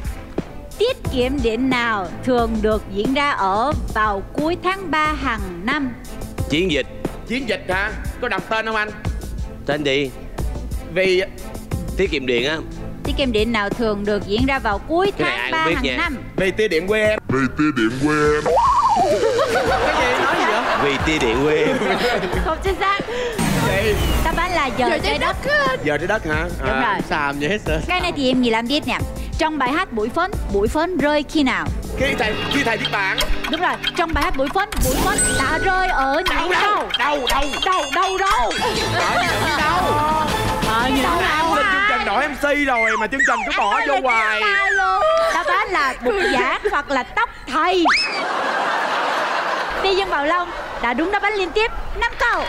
Speaker 3: tiết kiệm điện nào thường được diễn ra ở vào cuối tháng 3 hàng năm?
Speaker 2: Chiến dịch.
Speaker 4: Chiến dịch hả? Có đọc tên không anh?
Speaker 2: Tên gì?
Speaker 4: Vì
Speaker 2: tiết kiệm điện á.
Speaker 3: Tiết kiệm điện nào thường được diễn ra vào cuối tháng
Speaker 2: cũng
Speaker 3: 3
Speaker 2: biết
Speaker 3: hàng
Speaker 2: nha.
Speaker 3: năm?
Speaker 4: Vì tia điện quê em.
Speaker 9: Vì tia điện quê em
Speaker 4: Cái gì? Nói gì vậy?
Speaker 2: Vì tia điện quê.
Speaker 3: Không chính xác.
Speaker 4: Gì
Speaker 3: Đáp án là giờ,
Speaker 5: Giờ
Speaker 3: trái đất.
Speaker 4: Giờ trái đất hả?
Speaker 3: Đúng
Speaker 4: À.
Speaker 3: rồi.
Speaker 6: xàm vậy hết sợ
Speaker 3: Cái này thì em gì làm biết nè. Trong bài hát bụi phấn Bụi phấn rơi khi nào?
Speaker 4: Khi thầy khi thầy viết bản
Speaker 3: Đúng rồi. Trong bài hát bụi phấn Bụi phấn đã rơi ở
Speaker 4: Đâu?
Speaker 3: những
Speaker 4: đâu
Speaker 3: đâu
Speaker 4: Đâu? Đâu
Speaker 3: Đâu đâu đâu
Speaker 4: Đâu
Speaker 3: Ờ như đâu đâu
Speaker 4: Lên chương trình đổi MC rồi Mà chương trình cứ bỏ vô hoài.
Speaker 3: Đáp án là bụi <laughs> giả hoặc là tóc thầy Đi dân Bảo Long đã đúng đáp án liên tiếp 5 câu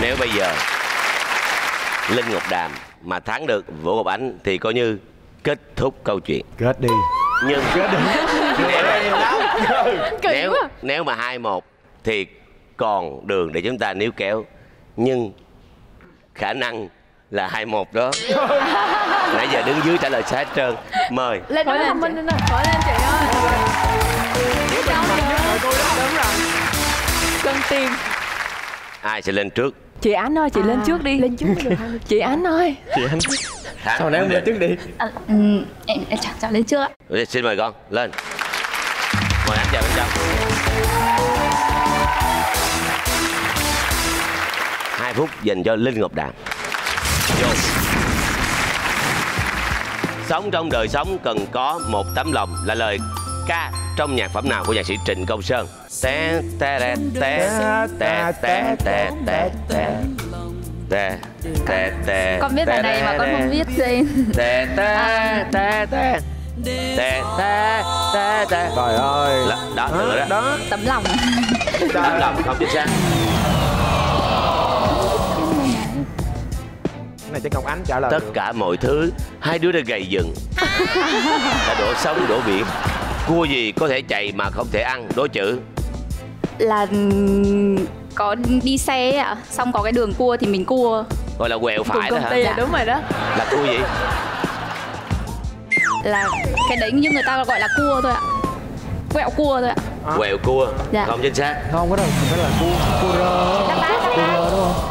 Speaker 2: nếu bây giờ linh ngọc đàm mà thắng được vũ ngọc ánh thì coi như kết thúc câu chuyện.
Speaker 1: Kết đi.
Speaker 2: Nhưng <laughs> nếu,
Speaker 5: Kỳ
Speaker 2: nếu,
Speaker 5: quá.
Speaker 2: nếu mà hai một thì còn đường để chúng ta níu kéo. Nhưng khả năng là hai một đó. <laughs> Nãy giờ đứng dưới trả lời sai hết trơn. Mời.
Speaker 5: Lên nói thông minh lên nè Khỏi lên chị ơi.
Speaker 7: Cân tiền.
Speaker 2: Ai sẽ lên trước?
Speaker 7: Chị Ánh ơi chị lên trước đi.
Speaker 5: Lên trước được
Speaker 7: Chị Ánh ơi.
Speaker 6: Chị anh
Speaker 2: Thắng.
Speaker 6: sao nãy lên trước đi?
Speaker 8: À, ừ, em, em chọn chọn lên trước ạ.
Speaker 2: Rồi, xin mời con lên. Mời anh vào bên trong hai phút dành cho linh ngọc đàm vô. Sống trong đời sống cần có một tấm lòng là lời ca trong nhạc phẩm nào của nhạc sĩ trịnh công sơn. Té té té té té té té té té. Té té té
Speaker 8: con biết bài này mà con không biết gì.
Speaker 2: Té té té té. Té té té té.
Speaker 1: Trời ơi.
Speaker 2: Là- đó đó
Speaker 1: Đó.
Speaker 8: Tấm lòng.
Speaker 2: Tấm lòng không chính xác
Speaker 1: Cái này chắc Ngọc Ánh trả lời
Speaker 2: tất
Speaker 1: được.
Speaker 2: cả mọi thứ hai đứa đã gầy dựng. Đã đổ sông đổ biển. Cua gì có thể chạy mà không thể ăn đố chữ.
Speaker 8: Là có đi xe ạ. Xong có cái đường cua thì mình cua.
Speaker 2: Gọi là quẹo
Speaker 7: Cùng
Speaker 2: phải đó hả?
Speaker 7: là đúng rồi đó.
Speaker 2: Là cua gì?
Speaker 8: Là cái đấy như người ta gọi là cua thôi ạ. Quẹo cua thôi ạ.
Speaker 2: Quẹo cua.
Speaker 8: Dạ.
Speaker 2: không chính xác.
Speaker 6: Không có đâu không phải là cua cua rơ. Cua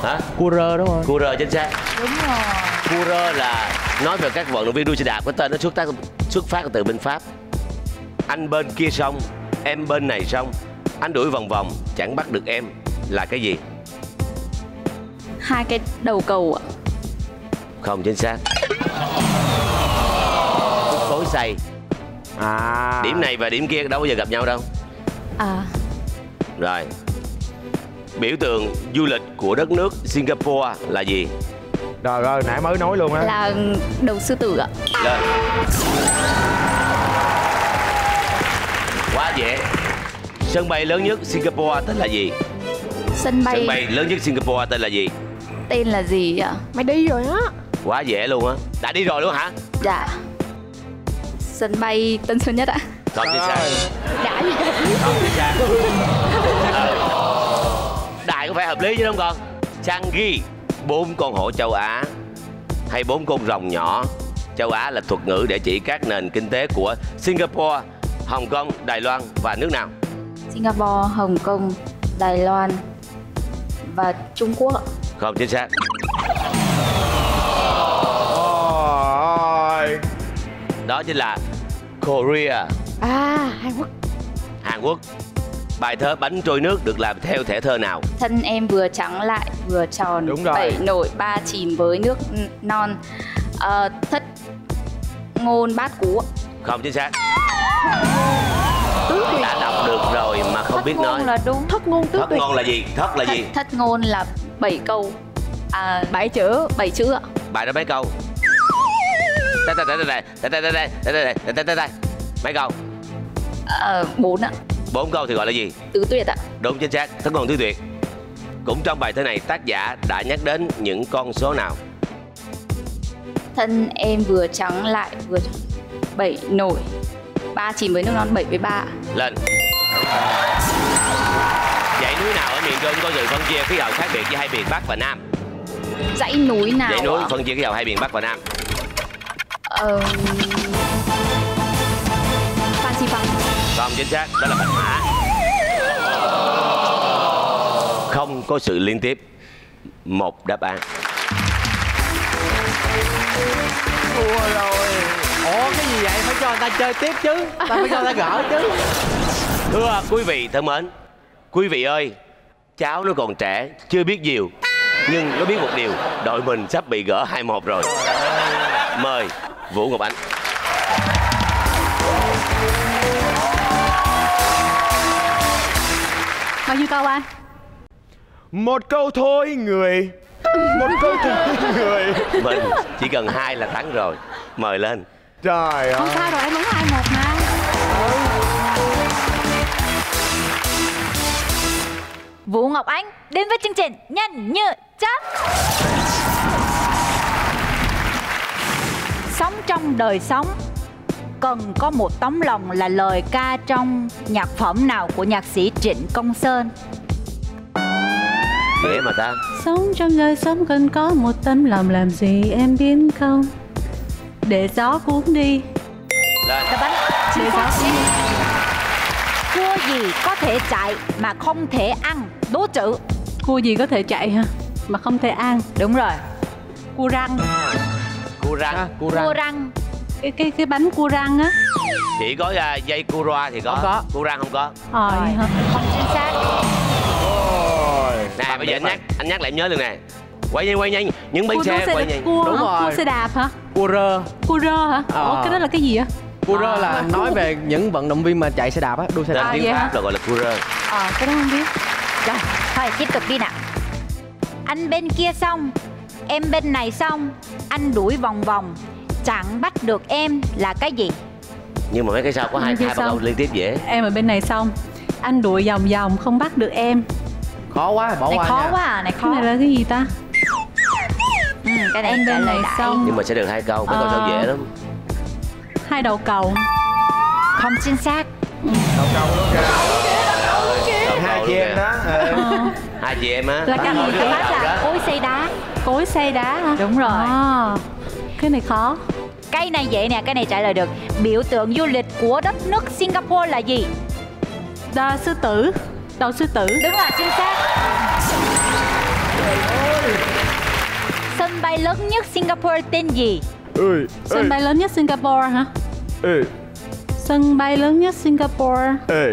Speaker 2: hả?
Speaker 6: Cua rơ đúng không?
Speaker 2: Cua rơ chính xác
Speaker 3: Đúng rồi.
Speaker 2: Cua rơ là nói về các vận động viên đua xe đạp cái tên nó xuất phát xuất phát từ bên pháp. Anh bên kia xong em bên này xong anh đuổi vòng vòng chẳng bắt được em. Là cái gì?
Speaker 8: Hai cái đầu cầu ạ.
Speaker 2: Không chính xác. Cối xay
Speaker 1: À.
Speaker 2: Điểm này và điểm kia đâu bao giờ gặp nhau đâu.
Speaker 8: À.
Speaker 2: Rồi biểu tượng du lịch của đất nước Singapore là gì
Speaker 1: Rồi rồi nãy mới nói luôn á
Speaker 8: là đầu sư tử ạ
Speaker 2: lên quá dễ Sân bay lớn nhất Singapore tên là gì?
Speaker 8: Sân bay,
Speaker 2: Sân bay lớn nhất Singapore tên là gì?
Speaker 8: tên là gì ạ?
Speaker 5: Mày đi rồi á
Speaker 2: Quá dễ luôn á. Đã đi rồi luôn hả?
Speaker 8: Dạ Sân bay Tân Sơn Nhất ạ
Speaker 2: Không chính xác.
Speaker 5: Đã gì
Speaker 2: Không chính xác. Phải hợp lý chứ không con? Changi, bốn con hổ châu Á hay bốn con rồng nhỏ. Châu Á là thuật ngữ để chỉ các nền kinh tế của Singapore, Hồng Kông, Đài Loan và nước nào?
Speaker 8: Singapore, Hồng Kông, Đài Loan Và Trung Quốc ạ
Speaker 2: Không chính xác. Đó chính là Korea,
Speaker 5: À Hàn Quốc
Speaker 2: Hàn Quốc. Bài thơ Bánh trôi nước được làm theo thể thơ nào?
Speaker 8: Thân em vừa trắng lại vừa tròn
Speaker 4: Đúng rồi.
Speaker 8: Bảy nổi ba chìm với nước non Ờ, Thất ngôn bát cú.
Speaker 2: Không chính xác. Đã đọc được rồi mà không biết nói.
Speaker 8: là đúng
Speaker 5: Thất ngôn tứ
Speaker 2: Thất
Speaker 5: tuyệt
Speaker 2: ngôn là gì? Thất là
Speaker 8: thất,
Speaker 2: gì?
Speaker 8: thất ngôn là bảy câu à,
Speaker 5: Bảy chữ
Speaker 8: bảy chữ ạ
Speaker 2: Bài đó mấy câu? Đây đây đây đây đây đây đây đây đây đây đây đây đây đây mấy câu?
Speaker 8: Ờ, bốn ạ
Speaker 2: Bốn câu thì gọi là gì?
Speaker 8: tứ tuyệt ạ
Speaker 2: Đúng chính xác, thất ngôn tứ tuyệt. Cũng trong bài thơ này tác giả đã nhắc đến những con số nào?
Speaker 8: thân em vừa trắng lại vừa bảy nổi ba chìm với nước non bảy với ba
Speaker 2: Lên. Dãy núi nào ở miền Trung có sự phân chia khí hậu khác biệt với hai miền Bắc và Nam?
Speaker 8: dãy núi nào
Speaker 2: Dãy núi phân chia khí hậu hai miền Bắc và Nam.
Speaker 8: Ờ,
Speaker 2: Không chính xác, đó là Bạch Mã. Không có sự liên tiếp. Một đáp án.
Speaker 6: Thua rồi Ủa cái gì vậy phải cho người ta chơi tiếp chứ Ta phải cho người ta gỡ chứ
Speaker 2: Thưa quý vị thân mến, quý vị ơi, cháu nó còn trẻ, chưa biết nhiều, nhưng nó biết một điều, đội mình sắp bị gỡ 2-1 rồi. Mời Vũ Ngọc Ánh.
Speaker 10: Bao nhiêu câu anh?
Speaker 4: Một câu thôi người Một câu thôi người
Speaker 2: Mình chỉ cần hai là thắng rồi. Mời lên.
Speaker 4: Trời
Speaker 10: Không
Speaker 4: ơi
Speaker 10: sao rồi em vẫn hai một mà
Speaker 3: Vũ Ngọc Ánh đến với chương trình Nhanh như chớp. Sống trong đời sống cần có một tấm lòng là lời ca trong nhạc phẩm nào của nhạc sĩ Trịnh Công Sơn.
Speaker 2: Dễ mà ta.
Speaker 10: Sống trong đời sống cần có một tấm lòng làm gì em biết không Để gió cuốn đi
Speaker 2: Lên.
Speaker 3: Đáp án
Speaker 10: Để
Speaker 3: chính
Speaker 10: gió
Speaker 3: xác.
Speaker 10: cuốn đi
Speaker 3: Cua gì có thể chạy mà không thể ăn? Đố chữ.
Speaker 10: Cua gì có thể chạy hả? Mà không thể ăn
Speaker 3: Đúng rồi.
Speaker 10: Cua răng
Speaker 2: Cua răng.
Speaker 6: à, Cua
Speaker 3: Cua
Speaker 6: răng
Speaker 3: răng.
Speaker 10: Cái cái cái bánh cua răng á
Speaker 2: Chỉ có à, dây cua roa thì có.
Speaker 6: Không có.
Speaker 2: Cua răng không có.
Speaker 10: Ờ vậy hả?
Speaker 3: Không chính xác.
Speaker 4: Ôi
Speaker 2: Nè bây giờ anh nhắc, anh nhắc lại em nhớ luôn nè. Quay nhanh quay nhanh, những bánh xe
Speaker 10: đua
Speaker 2: quay
Speaker 10: xe
Speaker 2: nhanh.
Speaker 10: cua
Speaker 6: Đúng
Speaker 10: hả?
Speaker 6: rồi.
Speaker 10: Cua xe đạp hả?
Speaker 6: Cua rơ
Speaker 10: Cua rơ hả?
Speaker 6: Ờ.
Speaker 10: Ủa cái đó là cái gì á?
Speaker 6: Cua rơ là
Speaker 10: À.
Speaker 6: nói về những vận động viên mà chạy xe đạp á Đua xe đạp
Speaker 10: À,
Speaker 2: tiếng? Pháp là gọi là cua rơ.
Speaker 10: Ờ cái đó không biết
Speaker 3: Rồi, thôi tiếp tục đi nào. Anh bên kia xong, em bên này xong, anh đuổi vòng vòng, chẳng bắt được em là cái gì?
Speaker 2: Nhưng mà mấy cái sau có hai
Speaker 10: cái
Speaker 2: hai
Speaker 10: sau.
Speaker 2: câu liên tiếp dễ.
Speaker 10: Em ở bên này xong Anh đuổi vòng vòng không bắt được em
Speaker 6: Khó quá bỏ
Speaker 3: Này
Speaker 6: qua
Speaker 3: khó
Speaker 6: nha
Speaker 3: quá à, này
Speaker 10: Cái
Speaker 3: khó.
Speaker 10: này là cái gì ta?
Speaker 3: Ừ, cái này
Speaker 10: Em
Speaker 3: trả
Speaker 10: bên
Speaker 3: lời
Speaker 10: này
Speaker 3: đại.
Speaker 10: xong
Speaker 2: Nhưng mà sẽ được hai câu, mấy câu sau
Speaker 10: Ờ.
Speaker 2: dễ lắm.
Speaker 10: Hai đầu cầu
Speaker 3: Không chính xác.
Speaker 4: Luôn kìa
Speaker 2: Câu
Speaker 4: Hai chị em đó ừ.
Speaker 10: ờ,
Speaker 2: Hai chị em á.
Speaker 10: Là cái Cái
Speaker 2: đầu
Speaker 3: là cối xây đá.
Speaker 10: Cối xây đá hả?
Speaker 3: Đúng rồi.
Speaker 10: À, cái này khó
Speaker 3: Cái này dễ nè, cái này trả lời được. Biểu tượng du lịch của đất nước Singapore là gì?
Speaker 10: Đa sư tử Đầu sư tử
Speaker 3: Đúng rồi, chính xác. Sân bay lớn nhất Singapore tên gì?
Speaker 4: Ơi
Speaker 10: Sân bay lớn nhất Singapore hả?
Speaker 4: Ê
Speaker 10: Sân bay lớn nhất Singapore
Speaker 4: Ê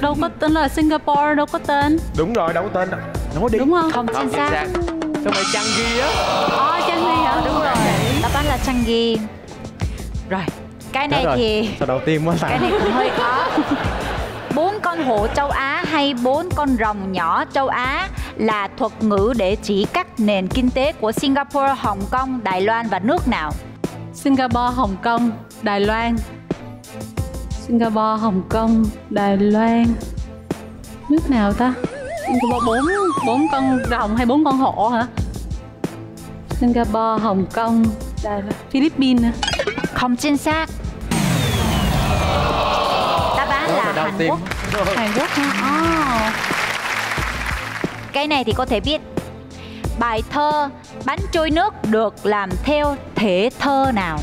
Speaker 10: Đâu có tên là Singapore đâu có tên
Speaker 4: Đúng rồi đâu có tên đâu Nói đi
Speaker 10: Đúng không?
Speaker 3: Không chính xác.
Speaker 6: mày chăn ghi á
Speaker 10: Ờ Changi hả? Đúng rồi
Speaker 3: là Changi. Rồi, cái này
Speaker 6: rồi.
Speaker 3: thì
Speaker 6: Sao đầu tiên quá
Speaker 3: cái này cũng hơi khó. Bốn con hổ châu Á hay bốn con rồng nhỏ châu Á là thuật ngữ để chỉ các nền kinh tế của Singapore, Hồng Kông, Đài Loan và nước nào?
Speaker 10: Singapore, Hồng Kông, Đài Loan Singapore, Hồng Kông, Đài Loan Nước nào ta? Singapore bốn bốn con rồng hay bốn con hổ hả? Singapore, Hồng Kông, Đài Loan, Philippines hả?
Speaker 3: Không chính xác Đáp án là
Speaker 6: đau
Speaker 3: Hàn
Speaker 6: tim.
Speaker 3: Quốc
Speaker 10: Hàn Quốc hả? Oh.
Speaker 3: Cái này thì có thể biết Bài thơ Bánh trôi nước được làm theo thể thơ nào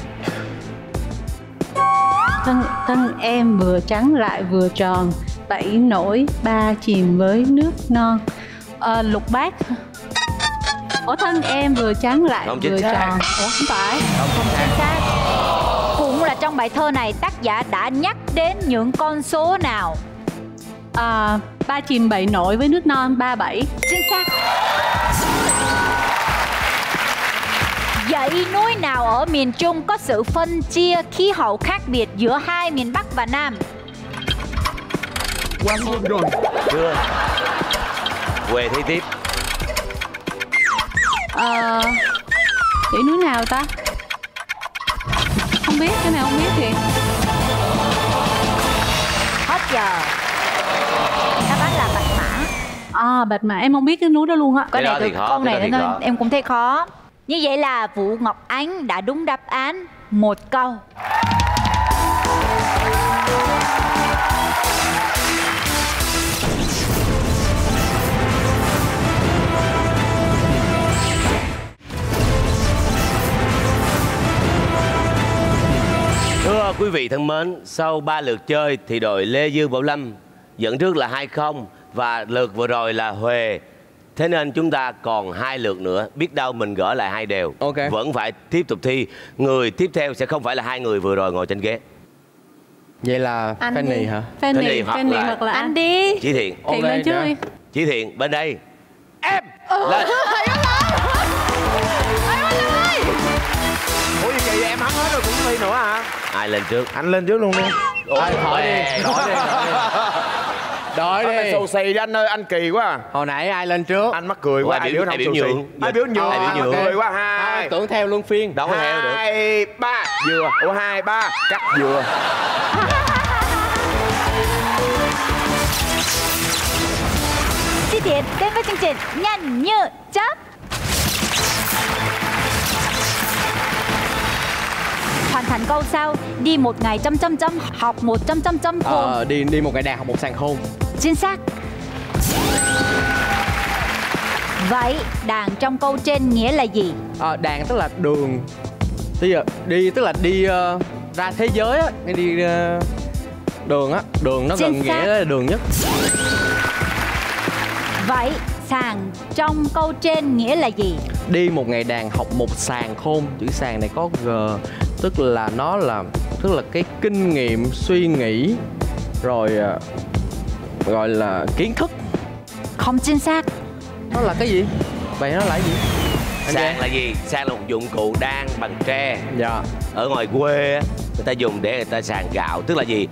Speaker 10: Thân, thân em vừa trắng lại vừa tròn Bảy nổi ba chìm với nước non Ờ, Lục bát Ủa thân em vừa trắng lại
Speaker 2: Không
Speaker 10: vừa
Speaker 2: xác.
Speaker 10: tròn. Ủa không phải.
Speaker 3: Không chính xác. Cũng là trong bài thơ này tác giả đã nhắc đến những con số nào?
Speaker 10: À, Ba chìm bảy nổi với nước non ba bảy.
Speaker 3: Chính xác. Dãy núi nào ở miền Trung có sự phân chia khí hậu khác biệt giữa hai miền Bắc và Nam?
Speaker 1: Quang Quân rồi
Speaker 2: chưa. Quê thi tiếp
Speaker 10: Ờ, Dãy núi nào ta? Không biết, cái này không biết thì
Speaker 3: Hết giờ. Đáp án là Bạch Mã.
Speaker 10: À Bạch Mã, em không biết cái núi đó luôn á.
Speaker 3: Cái này
Speaker 2: thì
Speaker 3: từ
Speaker 2: khó,
Speaker 3: câu
Speaker 2: cái
Speaker 3: này nữa em cũng thấy khó. Như vậy là Vũ Ngọc Ánh đã đúng đáp án một câu
Speaker 2: Thưa quý vị thân mến, sau 3 lượt chơi thì đội Lê Dương Bảo Lâm dẫn trước là 2-0 và lượt vừa rồi là Huệ. Thế nên chúng ta còn hai lượt nữa, biết đâu mình gỡ lại hai đều.
Speaker 6: Ok.
Speaker 2: Vẫn phải tiếp tục thi. Người tiếp theo sẽ không phải là hai người vừa rồi ngồi trên ghế.
Speaker 6: Vậy là
Speaker 7: Anh
Speaker 6: Fanny
Speaker 7: đi.
Speaker 6: hả?
Speaker 2: Fanny
Speaker 10: Fanny,
Speaker 2: hoặc
Speaker 10: Fanny
Speaker 2: là-
Speaker 10: hoặc là
Speaker 7: Anh đi
Speaker 2: Chí Thiện,
Speaker 6: Ok,
Speaker 10: Thiện lên trước đi
Speaker 2: Chí Thiện bên đây. Em lên.
Speaker 4: Rồi cũng thi nữa hả
Speaker 2: Ai lên trước?
Speaker 4: anh lên trước luôn đi
Speaker 6: hỏi đi, hỏi đi.
Speaker 4: Anh
Speaker 6: đi.
Speaker 4: xù xì đó anh ơi anh kỳ quá à.
Speaker 6: Hồi nãy ai lên trước?
Speaker 4: anh mắc cười quá
Speaker 2: Ai biểu-
Speaker 4: biểu
Speaker 2: ai biểu nhường.
Speaker 4: ai biểu nhường
Speaker 2: Ai biểu nhường.
Speaker 4: cười quá
Speaker 6: À,
Speaker 4: hai
Speaker 6: tưởng theo luân phiên.
Speaker 2: Đâu có theo được.
Speaker 4: hai ba vừa ủa hai ba cắt vừa
Speaker 3: Chi Thiện đến với chương trình Nhanh như chớp Hoàn thành câu sau Đi một ngày chấm chấm chấm Học một chấm chấm chấm khôn
Speaker 6: Ờ, đi đi một ngày đàn học một sàn khôn.
Speaker 3: Chính xác Vậy đàn trong câu trên nghĩa là gì?
Speaker 6: Ờ, đàn tức là đường. Bây giờ đi tức là đi ờ, ra thế giới á, đi ờ, đường á, đường nó
Speaker 3: Chính
Speaker 6: gần
Speaker 3: xác.
Speaker 6: nghĩa là đường nhất.
Speaker 3: Vậy sàn trong câu trên nghĩa là gì?
Speaker 6: Đi một ngày đàn học một sàn khôn. Chữ sàn này có g, tức là nó là tức là cái kinh nghiệm suy nghĩ rồi ờ, gọi là kiến thức.
Speaker 3: Không chính xác
Speaker 6: Nó là cái gì? Vậy nó là cái gì? Anh
Speaker 2: Sàn
Speaker 6: Giang?
Speaker 2: là gì? Sàn là một dụng cụ đan bằng tre.
Speaker 6: Dạ.
Speaker 2: ở ngoài quê á, người ta dùng để người ta sàn gạo tức là gì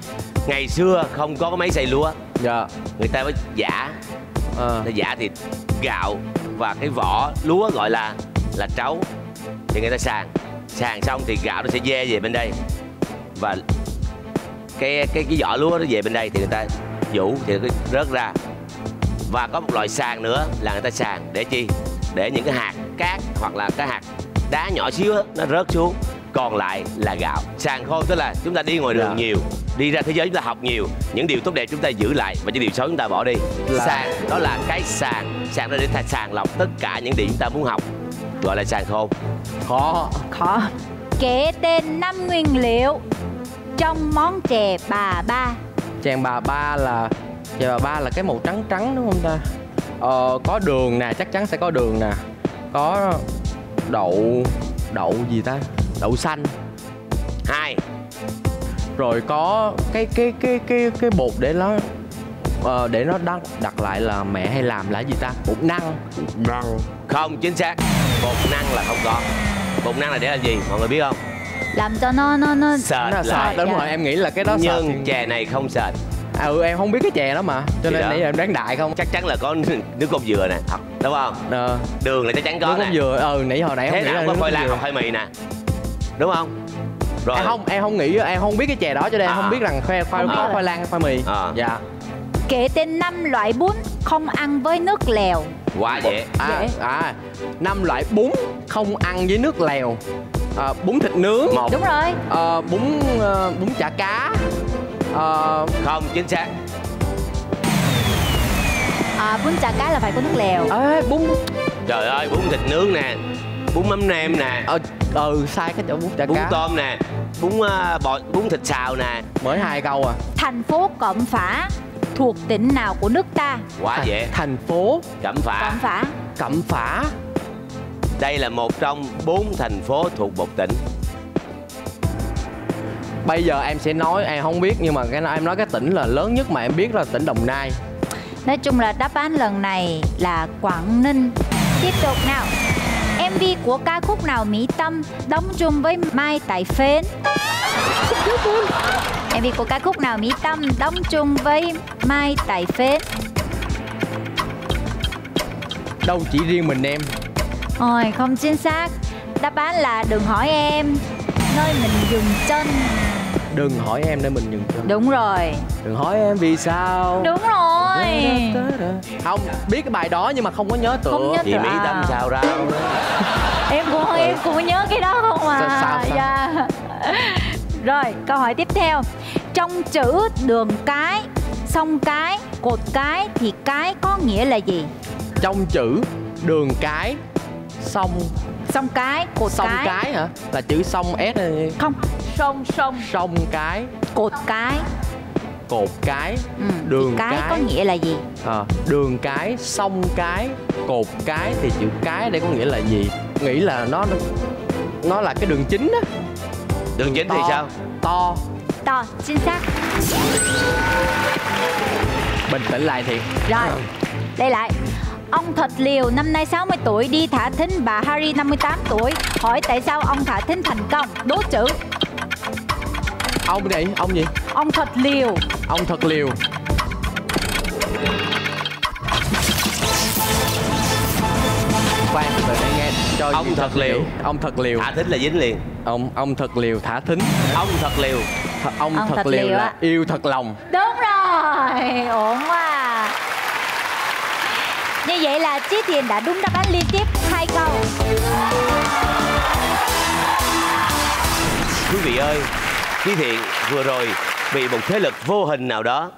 Speaker 2: ngày xưa không có cái máy xay lúa
Speaker 6: Dạ.
Speaker 2: người ta mới giả
Speaker 6: Ờ.
Speaker 2: người ta giả thì gạo và cái vỏ lúa gọi là là trấu thì người ta sàn sàn xong thì gạo nó sẽ dê về bên đây. Và cái cái cái vỏ lúa nó về bên đây thì người ta vũ thì nó rớt ra. Và có một loại sàn nữa là người ta sàn để chi? Để những cái hạt cát hoặc là cái hạt đá nhỏ xíu nó rớt xuống. Còn lại là gạo. Sàn khô tức là chúng ta đi ngoài đường
Speaker 6: Dạ.
Speaker 2: nhiều đi ra thế giới chúng ta học nhiều. Những điều tốt đẹp chúng ta giữ lại và những điều xấu chúng ta bỏ đi.
Speaker 6: Là-
Speaker 2: sàn đó là cái sàn. Sàn đó để thay sàng lọc tất cả những điều chúng ta muốn học gọi là sàn khô
Speaker 6: Khó.
Speaker 3: Khó Kể tên năm nguyên liệu Trong món chè bà ba
Speaker 6: Chàng bà ba là chàng bà ba là cái màu trắng trắng đúng không ta? Ờ, có đường nè, chắc chắn sẽ có đường nè. Có đậu đậu gì ta? Đậu xanh.
Speaker 2: hai
Speaker 6: Rồi có cái cái cái cái cái bột để nó ờ, để nó đặt đặt lại là mẹ hay làm là gì ta? Bột năng.
Speaker 4: năng.
Speaker 2: Không chính xác. Bột năng là không có. Bột năng là để làm gì? Mọi người biết không?
Speaker 3: Làm cho nó nó nó
Speaker 2: sệt
Speaker 6: Nó là sệt, đúng
Speaker 3: dạ.
Speaker 6: rồi, em nghĩ là cái đó sệt
Speaker 2: nhưng
Speaker 6: thì-
Speaker 2: chè này không sệt.
Speaker 6: À, ừ em không biết cái chè đó mà cho
Speaker 2: Thì
Speaker 6: nên nãy giờ em đoán đại không?
Speaker 2: Chắc chắn là có <laughs> nước cốt dừa nè thật đúng không?
Speaker 6: Ờ,
Speaker 2: đường là chắc chắn có
Speaker 6: nước
Speaker 2: nè.
Speaker 6: cốt dừa ừ nãy hồi nãy
Speaker 2: thế
Speaker 6: em nghĩ là
Speaker 2: nào có khoai lang hoặc khoai mì nè. Đúng không? Rồi.
Speaker 6: Em không em không nghĩ em không biết cái chè đó cho nên em
Speaker 2: À.
Speaker 6: không biết rằng khoai khoai
Speaker 3: Không
Speaker 6: có khoai lang hay khoai mì.
Speaker 2: À.
Speaker 6: dạ
Speaker 3: Kể tên năm loại bún không ăn với nước lèo.
Speaker 2: Quá dễ.
Speaker 6: À,
Speaker 3: Dễ.
Speaker 6: à năm loại bún không ăn với nước lèo. À, bún thịt nướng.
Speaker 2: Một.
Speaker 3: Đúng rồi.
Speaker 6: Ờ, bún ờ, bún chả cá. Ờ,
Speaker 2: không chính xác.
Speaker 3: À, Bún chả cá là phải có nước lèo.
Speaker 6: Ê, bún.
Speaker 2: Trời ơi bún thịt nướng nè bún mắm nêm nè.
Speaker 6: Ờ ừ sai cái chỗ bún chả
Speaker 2: bún
Speaker 6: cá.
Speaker 2: tôm nè bún uh, bò bún thịt xào nè.
Speaker 6: Mới hai câu à.
Speaker 3: Thành phố Cẩm Phả thuộc tỉnh nào của nước ta?
Speaker 2: Quá
Speaker 6: thành,
Speaker 2: dễ.
Speaker 6: Thành phố.
Speaker 2: Cẩm phả.
Speaker 3: Cẩm Phả.
Speaker 6: Cẩm phả.
Speaker 2: Đây là một trong bốn thành phố thuộc một tỉnh.
Speaker 6: Bây giờ em sẽ nói em không biết nhưng mà cái em nói cái tỉnh là lớn nhất mà em biết là tỉnh đồng nai.
Speaker 3: Nói chung là đáp án lần này là Quảng Ninh. Tiếp tục nào. MV của ca khúc nào Mỹ Tâm đóng chung với Mai Tài Phến MV của ca khúc nào Mỹ Tâm đóng chung với Mai Tài Phến
Speaker 6: đâu chỉ riêng mình em.
Speaker 3: Ôi không chính xác. Đáp án là đừng hỏi em. Nơi mình dừng chân.
Speaker 6: Đừng hỏi em để mình dừng chân.
Speaker 3: Đúng rồi.
Speaker 6: Đừng hỏi em vì sao.
Speaker 3: Đúng rồi.
Speaker 6: Không biết cái bài đó nhưng mà không có nhớ tựa.
Speaker 3: Không nhớ
Speaker 2: thì mỹ
Speaker 3: À.
Speaker 2: tâm sao ra?
Speaker 3: Em cũng em cũng có nhớ cái đó không à?
Speaker 6: Sao, sao, sao?
Speaker 3: Dạ. Rồi câu hỏi tiếp theo. Trong chữ đường cái Sông cái Cột cái Thì cái có nghĩa là gì?
Speaker 6: Trong chữ đường cái sông
Speaker 3: Sông cái Cột
Speaker 6: sông
Speaker 3: cái.
Speaker 6: cái. hả? Là chữ sông s hay
Speaker 3: Không. Sông sông
Speaker 6: sông cái.
Speaker 3: Cột cái.
Speaker 6: Cột cái.
Speaker 3: Ừ.
Speaker 6: Đường
Speaker 3: cái,
Speaker 6: cái.
Speaker 3: có nghĩa là gì?
Speaker 6: À, đường cái sông cái cột cái thì chữ cái đây có nghĩa là gì? Nghĩ là nó nó là cái đường chính á
Speaker 2: đường chính thì
Speaker 6: To.
Speaker 2: sao?
Speaker 6: To.
Speaker 3: To chính xác.
Speaker 6: Bình tĩnh lại thiệt
Speaker 3: Rồi Đây lại. Ông thật liều năm nay 60 tuổi đi thả thính. Bà Harry 58 tuổi. Hỏi tại sao ông thả thính thành công? Đố chữ.
Speaker 6: Ông này ông gì?
Speaker 3: Ông thật liều.
Speaker 6: Ông thật liều. Khoan từ để nghe cho
Speaker 2: Ông
Speaker 6: gì
Speaker 2: thật liều.
Speaker 6: ông thật liều.
Speaker 2: Thả thích là dính liền.
Speaker 6: Ông ông thật liều thả thính.
Speaker 2: Ông thật liều.
Speaker 6: Th- ông,
Speaker 3: Ông
Speaker 6: thật,
Speaker 3: thật
Speaker 6: liều
Speaker 3: liều
Speaker 6: là
Speaker 3: á.
Speaker 6: yêu thật lòng.
Speaker 3: Đúng rồi. Ổn quá Như vậy là Chí Thiền đã đúng đáp án liên tiếp. Hai câu.
Speaker 2: Quý vị ơi Chí Thiện vừa rồi bị một thế lực vô hình nào đó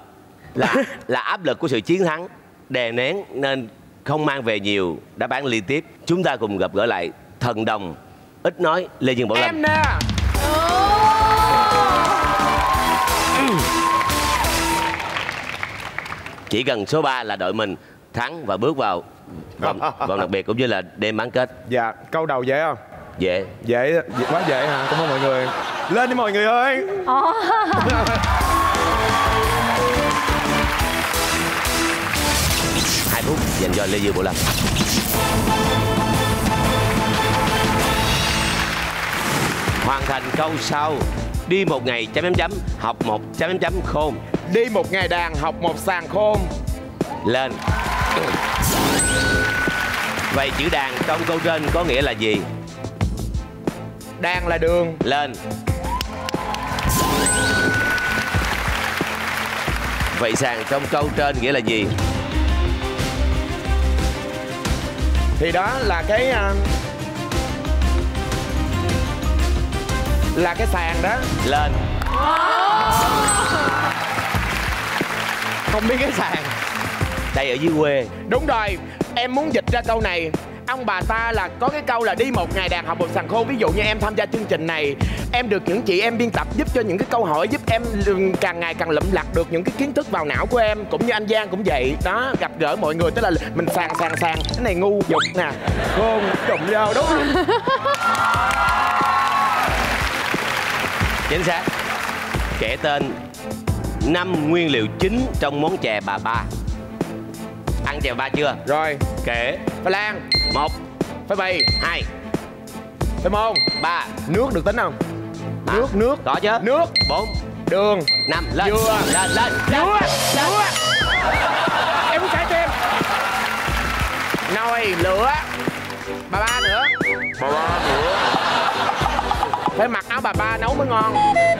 Speaker 2: là <laughs> là áp lực của sự chiến thắng đè nén nên không mang về nhiều đáp án liên tiếp. Chúng ta cùng gặp gỡ lại thần đồng ít nói lê dương bảo lâm.
Speaker 4: Em nè.
Speaker 2: Chỉ cần số 3 là đội mình thắng và bước vào vòng, vòng đặc biệt cũng như là đêm bán kết.
Speaker 4: Dạ câu đầu dễ không?
Speaker 2: Dễ.
Speaker 4: Dễ dễ- quá dễ hả? Cảm ơn mọi người. Lên đi mọi người ơi <laughs>
Speaker 2: dành cho lê dương bảo lâm. Hoàn thành câu sau. Đi một ngày chấm chấm chấm học một chấm chấm chấm khôn.
Speaker 4: Đi một ngày đàn học một sàn khôn.
Speaker 2: Lên. Vậy chữ đàn trong câu trên có nghĩa là gì?
Speaker 4: Đàn là đường.
Speaker 2: Lên. Vậy sàn trong câu trên nghĩa là gì
Speaker 4: thì đó là cái à, là cái sàn đó.
Speaker 2: Lên.
Speaker 6: Không biết cái sàn.
Speaker 2: Đây ở dưới quê.
Speaker 4: Đúng rồi em muốn dịch ra câu này ông bà ta là có cái câu là đi một ngày đàn học một sàn khôn. Ví dụ như em tham gia chương trình này em được những chị em biên tập giúp cho những cái câu hỏi giúp em càng ngày càng lụm lặt được những cái kiến thức vào não của em cũng như anh Giang cũng vậy. Đó gặp gỡ mọi người tức là mình sàn sàn sàn. Cái này ngu dục nè. Khôn đụng vô đúng không? <laughs>
Speaker 2: Chính xác. Kể tên năm nguyên liệu chính trong món chè bà ba. Ăn chè bà ba chưa?
Speaker 4: Rồi.
Speaker 2: Kể
Speaker 4: phải lan.
Speaker 2: Một.
Speaker 4: Phải bì
Speaker 2: hai.
Speaker 4: Phải môn.
Speaker 2: Ba.
Speaker 4: Nước được tính không?
Speaker 2: À,
Speaker 4: nước nước.
Speaker 2: Có chứ.
Speaker 4: Nước.
Speaker 2: Bốn.
Speaker 4: Đường.
Speaker 2: Năm. Lên.
Speaker 4: Dừa.
Speaker 2: lên lên.
Speaker 4: Dứa dứa em muốn trái tim nồi lửa. Ba ba nữa. Ba ba nữa. Phải mặc áo bà ba nấu mới ngon.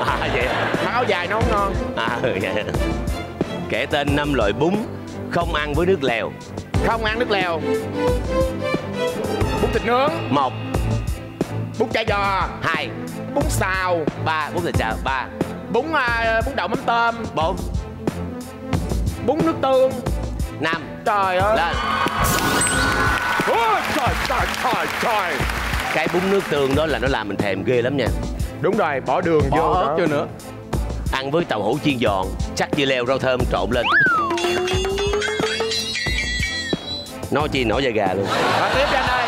Speaker 2: À vậy
Speaker 4: mặc áo dài nấu ngon.
Speaker 2: À ừ, vậy kể tên năm loại bún không ăn với nước lèo
Speaker 4: không ăn nước lèo. Bún thịt nướng.
Speaker 2: Một.
Speaker 4: Bún chả giò.
Speaker 2: Hai.
Speaker 4: Bún xào.
Speaker 2: Ba. Bún thịt xào. Ba.
Speaker 4: Bún à, bún đậu mắm tôm.
Speaker 2: Bốn.
Speaker 4: Bún nước tương.
Speaker 2: Năm.
Speaker 4: Trời ơi.
Speaker 2: Lên.
Speaker 4: Ôi, trời trời trời trời.
Speaker 2: Cái bún nước tương đó là nó làm mình thèm ghê lắm nha.
Speaker 4: Đúng rồi bỏ đường
Speaker 6: Bỏ
Speaker 4: vô
Speaker 6: ớt chưa nữa.
Speaker 2: Ăn với tàu hũ chiên giòn chắc dưa leo rau thơm trộn lên nói chi nổi da gà luôn.
Speaker 4: Và tiếp anh ơi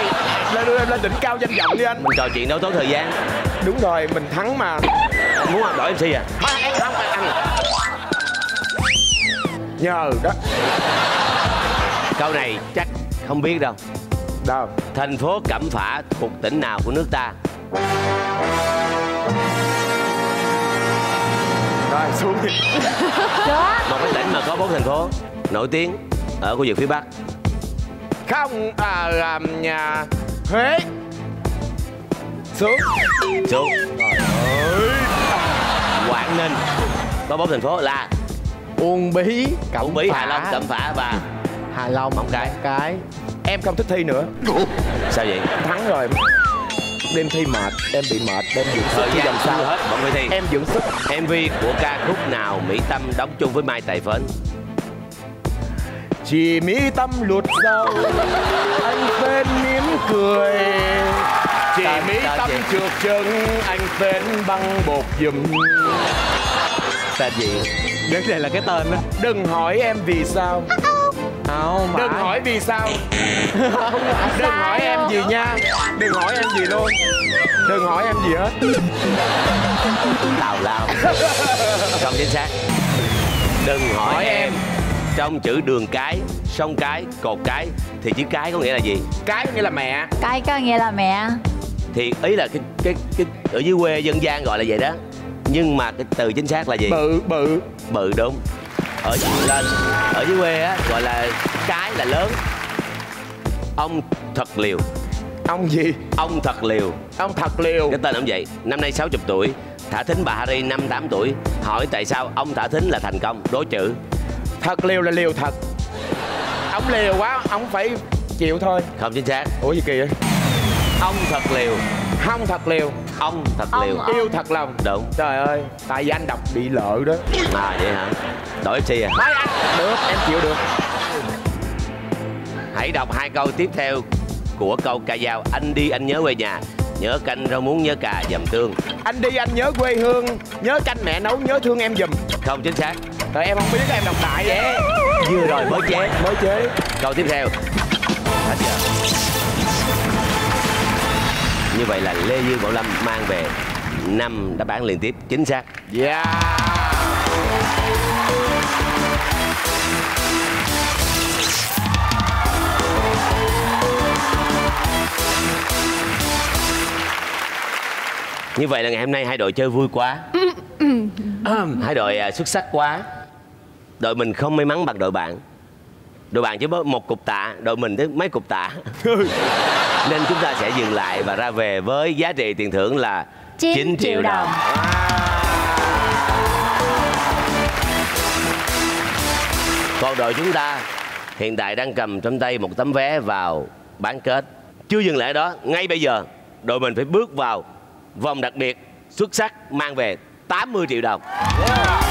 Speaker 4: lên lên, lên đỉnh cao danh vọng đi anh.
Speaker 2: Mình trò chuyện đâu tốn thời gian.
Speaker 4: Đúng rồi mình thắng mà.
Speaker 2: Muốn ăn đổi mc à?
Speaker 4: Thôi, em không phải ăn nhờ đó.
Speaker 2: Câu này chắc không biết đâu.
Speaker 4: Đâu?
Speaker 2: Thành phố cẩm phả thuộc tỉnh nào của nước ta?
Speaker 4: Rồi xuống đi.
Speaker 2: Một cái tỉnh mà có bốn thành phố nổi tiếng ở khu vực phía bắc
Speaker 4: không à, à, nhà huế. Xuống.
Speaker 2: Xuống. Quảng ninh. Có bốn thành phố là
Speaker 6: uông bí. Cẩm
Speaker 2: Uông Bí,
Speaker 6: Phả,
Speaker 2: Hạ Long, Cẩm Phả và
Speaker 6: Hạ Long
Speaker 2: Móng Cái.
Speaker 6: cái.
Speaker 4: Em không thích thi nữa.
Speaker 2: Sao vậy?
Speaker 4: Thắng rồi. Đêm thi mệt em bị mệt em dưỡng sức
Speaker 2: thời
Speaker 4: chứ
Speaker 2: gian
Speaker 4: làm sao?
Speaker 2: hết bọn người thi.
Speaker 4: Em dưỡng sức.
Speaker 2: Mv của ca khúc nào mỹ tâm đóng chung với mai tài phến
Speaker 4: chỉ mỹ tâm lụt dâu anh bên mỉm cười. Chỉ
Speaker 2: Tên-
Speaker 4: mỹ tâm trượt chân anh bên băng bột giùm
Speaker 2: tên gì?
Speaker 6: Vấn đề là cái tên đó
Speaker 4: đừng hỏi em vì sao.
Speaker 6: Không
Speaker 4: đừng
Speaker 6: phải.
Speaker 4: hỏi vì sao. <laughs> Đừng hỏi em gì nha. Đừng hỏi em gì luôn đừng hỏi em gì hết.
Speaker 2: Tào lao <laughs> không chính xác. Đừng hỏi,
Speaker 4: Hỏi
Speaker 2: em.
Speaker 4: em.
Speaker 2: Trong chữ đường cái sông cái cột cái thì chữ cái có nghĩa là gì?
Speaker 4: Cái nghĩa là mẹ.
Speaker 3: Cái có nghĩa là mẹ.
Speaker 2: Thì ý là cái cái cái ở dưới quê dân gian gọi là vậy đó. Nhưng mà cái từ chính xác là gì?
Speaker 4: Bự bự.
Speaker 2: Bự đúng. Ở lên. Ở dưới quê á gọi là cái là lớn. Ông thật liều.
Speaker 4: Ông gì?
Speaker 2: Ông thật liều.
Speaker 4: Ông thật liều.
Speaker 2: Cái tên ông vậy. Năm nay 60 tuổi. Thả thính bà Harry năm 8 tuổi. Hỏi tại sao ông thả thính là thành công? Đối chữ
Speaker 4: thật liều là liều thật. Ông liều quá ông phải chịu thôi.
Speaker 2: Không chính xác.
Speaker 4: Ủa gì kỳ vậy?
Speaker 2: Ông thật liều.
Speaker 4: Không thật liều.
Speaker 2: Ông thật
Speaker 3: Ông-
Speaker 2: liều.
Speaker 4: Yêu thật lòng.
Speaker 2: Đúng.
Speaker 4: Trời ơi tại vì anh đọc bị lợ đó.
Speaker 2: À vậy hả? Đổi MC à?
Speaker 4: Thôi anh được em chịu được.
Speaker 2: Hãy đọc hai câu tiếp theo của câu ca dao. Anh đi anh nhớ quê nhà nhớ canh rau muống nhớ cà dầm tương.
Speaker 4: Anh đi anh nhớ quê hương nhớ canh mẹ nấu nhớ thương em giùm.
Speaker 2: Không chính xác.
Speaker 4: Rồi em không biết em đọc đại vậy.
Speaker 2: Vừa rồi mới chế.
Speaker 4: Mới chế.
Speaker 2: Câu tiếp theo. Hết giờ như vậy là lê dương bảo lâm mang về. Năm đáp án liên tiếp. Chính xác.
Speaker 4: Yeah
Speaker 2: như vậy là ngày hôm nay hai đội chơi vui quá. Hai đội à, xuất sắc quá. Đội mình không may mắn bằng đội bạn. Đội bạn chỉ có một cục tạ đội mình tới mấy cục tạ. <laughs> Nên chúng ta sẽ dừng lại và ra về với giá trị tiền thưởng là
Speaker 3: 9
Speaker 2: 9 triệu đồng.
Speaker 3: đồng.
Speaker 2: còn đội chúng ta hiện tại đang cầm trong tay một tấm vé vào bán kết. Chưa dừng lại đó ngay bây giờ đội mình phải bước vào vòng đặc biệt xuất sắc mang về 80 triệu đồng
Speaker 3: Yeah.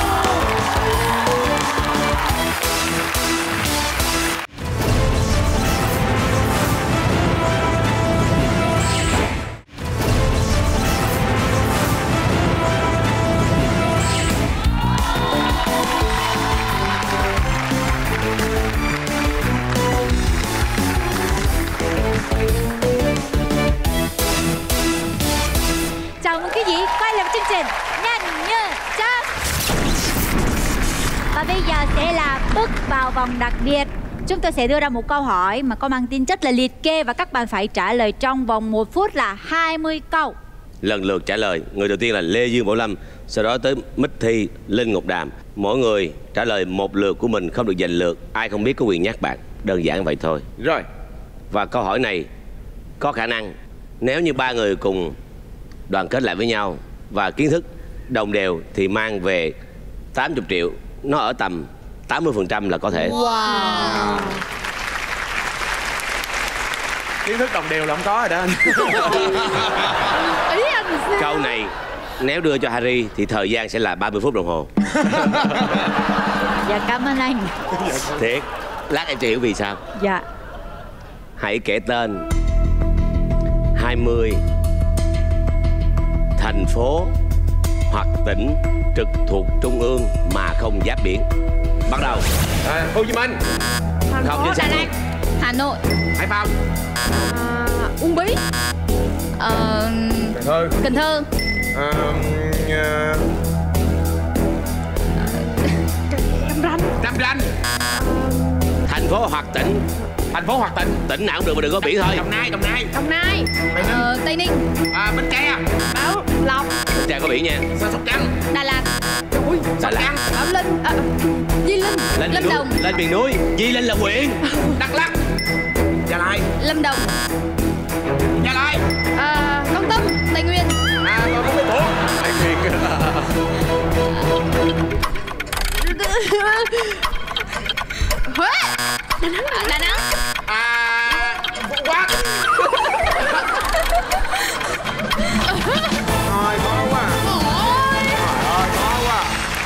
Speaker 3: Biệt. Chúng tôi sẽ đưa ra một câu hỏi mà có mang tính chất là liệt kê Và các bạn phải trả lời trong vòng 1 phút là 20 câu.
Speaker 2: Lần lượt trả lời người đầu tiên là lê dương bảo lâm sau đó tới mít thi linh ngọc đàm. Mỗi người trả lời một lượt của mình không được giành lượt. Ai không biết có quyền nhắc bạn. Đơn giản vậy thôi.
Speaker 4: Rồi.
Speaker 2: Và câu hỏi này có khả năng nếu như ba người cùng đoàn kết lại với nhau và kiến thức đồng đều thì mang về 80 triệu nó ở tầm 80% là có thể.
Speaker 5: Wow.
Speaker 4: Kiến thức đồng đều là không có rồi đó. Anh <laughs>
Speaker 5: Ý anh sao?
Speaker 2: Câu này nếu đưa cho Harry thì thời gian sẽ là 30 phút đồng hồ.
Speaker 3: Dạ cảm ơn anh.
Speaker 2: Thiệt lát em sẽ hiểu vì sao.
Speaker 3: Dạ.
Speaker 2: Hãy kể tên 20 thành phố hoặc tỉnh trực thuộc trung ương mà không giáp biển bắt đầu.
Speaker 4: À, Hồ Chí Minh.
Speaker 5: Thành
Speaker 2: Không,
Speaker 5: phố
Speaker 2: chính
Speaker 5: Đà. Lạt.
Speaker 8: Hà Nội.
Speaker 4: Hải Phòng.
Speaker 5: À, Uông Bí.
Speaker 8: Ờ,
Speaker 4: Cần Thơ.
Speaker 8: Cần Thơ.
Speaker 4: À, à,
Speaker 5: Cam Ranh.
Speaker 4: Cam Ranh.
Speaker 2: Thành phố hoặc tỉnh.
Speaker 4: Thành phố hoặc tỉnh.
Speaker 2: Tỉnh nào cũng được mà đừng có biển thôi.
Speaker 4: Đồng Nai Đồng Nai.
Speaker 5: Đồng Nai.
Speaker 4: Tây Ninh.
Speaker 8: Ờ, Tây Ninh.
Speaker 4: À, Bến Tre
Speaker 5: Bảo Lộc.
Speaker 2: Trà có biển nha.
Speaker 4: Sa Sóc Trăng
Speaker 8: Đà Lạt
Speaker 5: Ui
Speaker 4: Sóc
Speaker 2: Lạt.
Speaker 4: Trăng
Speaker 5: Bảo Linh à, Di Linh
Speaker 2: lên
Speaker 8: Lâm Đồng.
Speaker 2: lên miền núi. Di Linh là huyện
Speaker 4: Đắk Lắk. Gia Lai.
Speaker 8: Lâm Đồng.
Speaker 4: Gia Lai.
Speaker 5: À, Con Tâm
Speaker 8: Tây Nguyên.
Speaker 4: À có cái bộ Tây Nguyên.
Speaker 5: Huế
Speaker 8: à, Đà Nẵng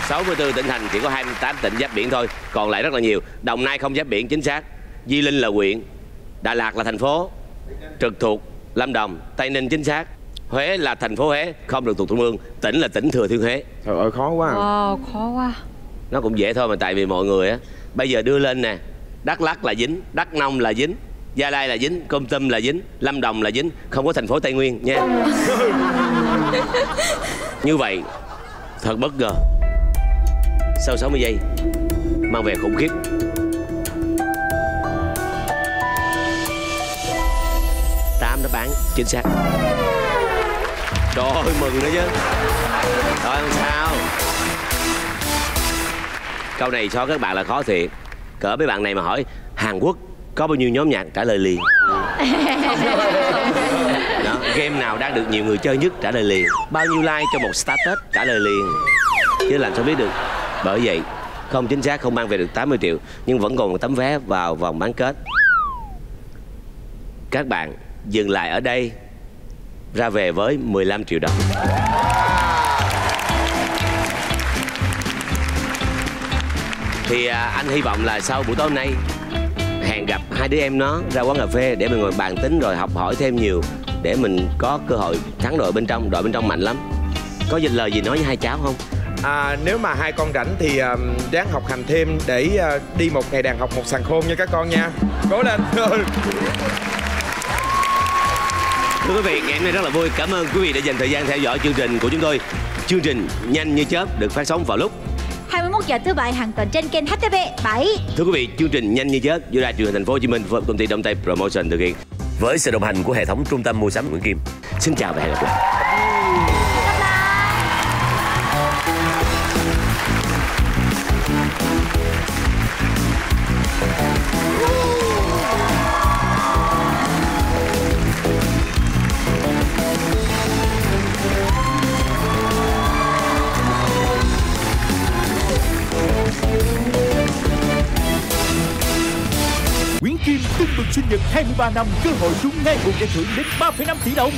Speaker 2: 64 tỉnh thành chỉ có 28 tỉnh giáp biển thôi còn lại rất là nhiều. Đồng Nai không giáp biển chính xác. Di Linh là huyện Đà Lạt là thành phố trực thuộc Lâm Đồng Tây Ninh chính xác. Huế là thành phố Huế không được thuộc trung ương. Tỉnh là tỉnh Thừa Thiên Huế.
Speaker 4: Trời ơi khó quá.
Speaker 5: Wow khó quá.
Speaker 2: Nó cũng dễ thôi mà tại vì mọi người á bây giờ đưa lên nè đắk lắc là dính đắk nông là dính gia lai là dính công tâm là dính lâm đồng là dính. Không có thành phố tây nguyên nha. <laughs> Như vậy thật bất ngờ sau 60 giây mang về khủng khiếp. Tám đáp án chính xác. Trời ơi mừng nữa chứ. Rồi không sao? Câu này với các bạn là khó thiệt. Cỡ mấy bạn này mà hỏi hàn quốc có bao nhiêu nhóm nhạc trả lời liền? <laughs> Đó game nào đang được nhiều người chơi nhất trả lời liền? Bao nhiêu like cho một status trả lời liền? Chứ làm sao biết được bởi vậy không chính xác không mang về được 80 triệu nhưng vẫn còn một tấm vé vào vòng bán kết. Các bạn dừng lại ở đây ra về với 15 triệu đồng. Thì à, anh hy vọng là sau buổi tối hôm nay hẹn gặp hai đứa em nó ra quán cà phê để mình ngồi bàn tính rồi học hỏi thêm nhiều để mình có cơ hội thắng đội bên trong đội bên trong mạnh lắm. Có dịch lời gì nói với hai cháu không?
Speaker 4: À, Nếu mà hai con rảnh thì um, ráng học hành thêm Để uh, đi một ngày đàn học một sàn khôn nha các con nha. Cố lên. <laughs>
Speaker 2: Thưa quý vị ngày hôm nay rất là vui. Cảm ơn quý vị đã dành thời gian theo dõi chương trình của chúng tôi. Chương trình nhanh như chớp được phát sóng vào lúc
Speaker 3: 21 giờ thứ bảy hàng tuần trên kênh HTV 7
Speaker 2: Thưa quý vị, chương trình Nhanh như chớp do Đài truyền hình Thành phố Hồ Chí Minh phối hợp công ty Đông Tây Promotion thực hiện. Với sự đồng hành của hệ thống trung tâm mua sắm Nguyễn Kim. Xin chào và hẹn gặp lại.
Speaker 1: Kim tưng bừng sinh nhật 23 năm cơ hội trúng ngay một giải thưởng đến 3,5 tỷ đồng.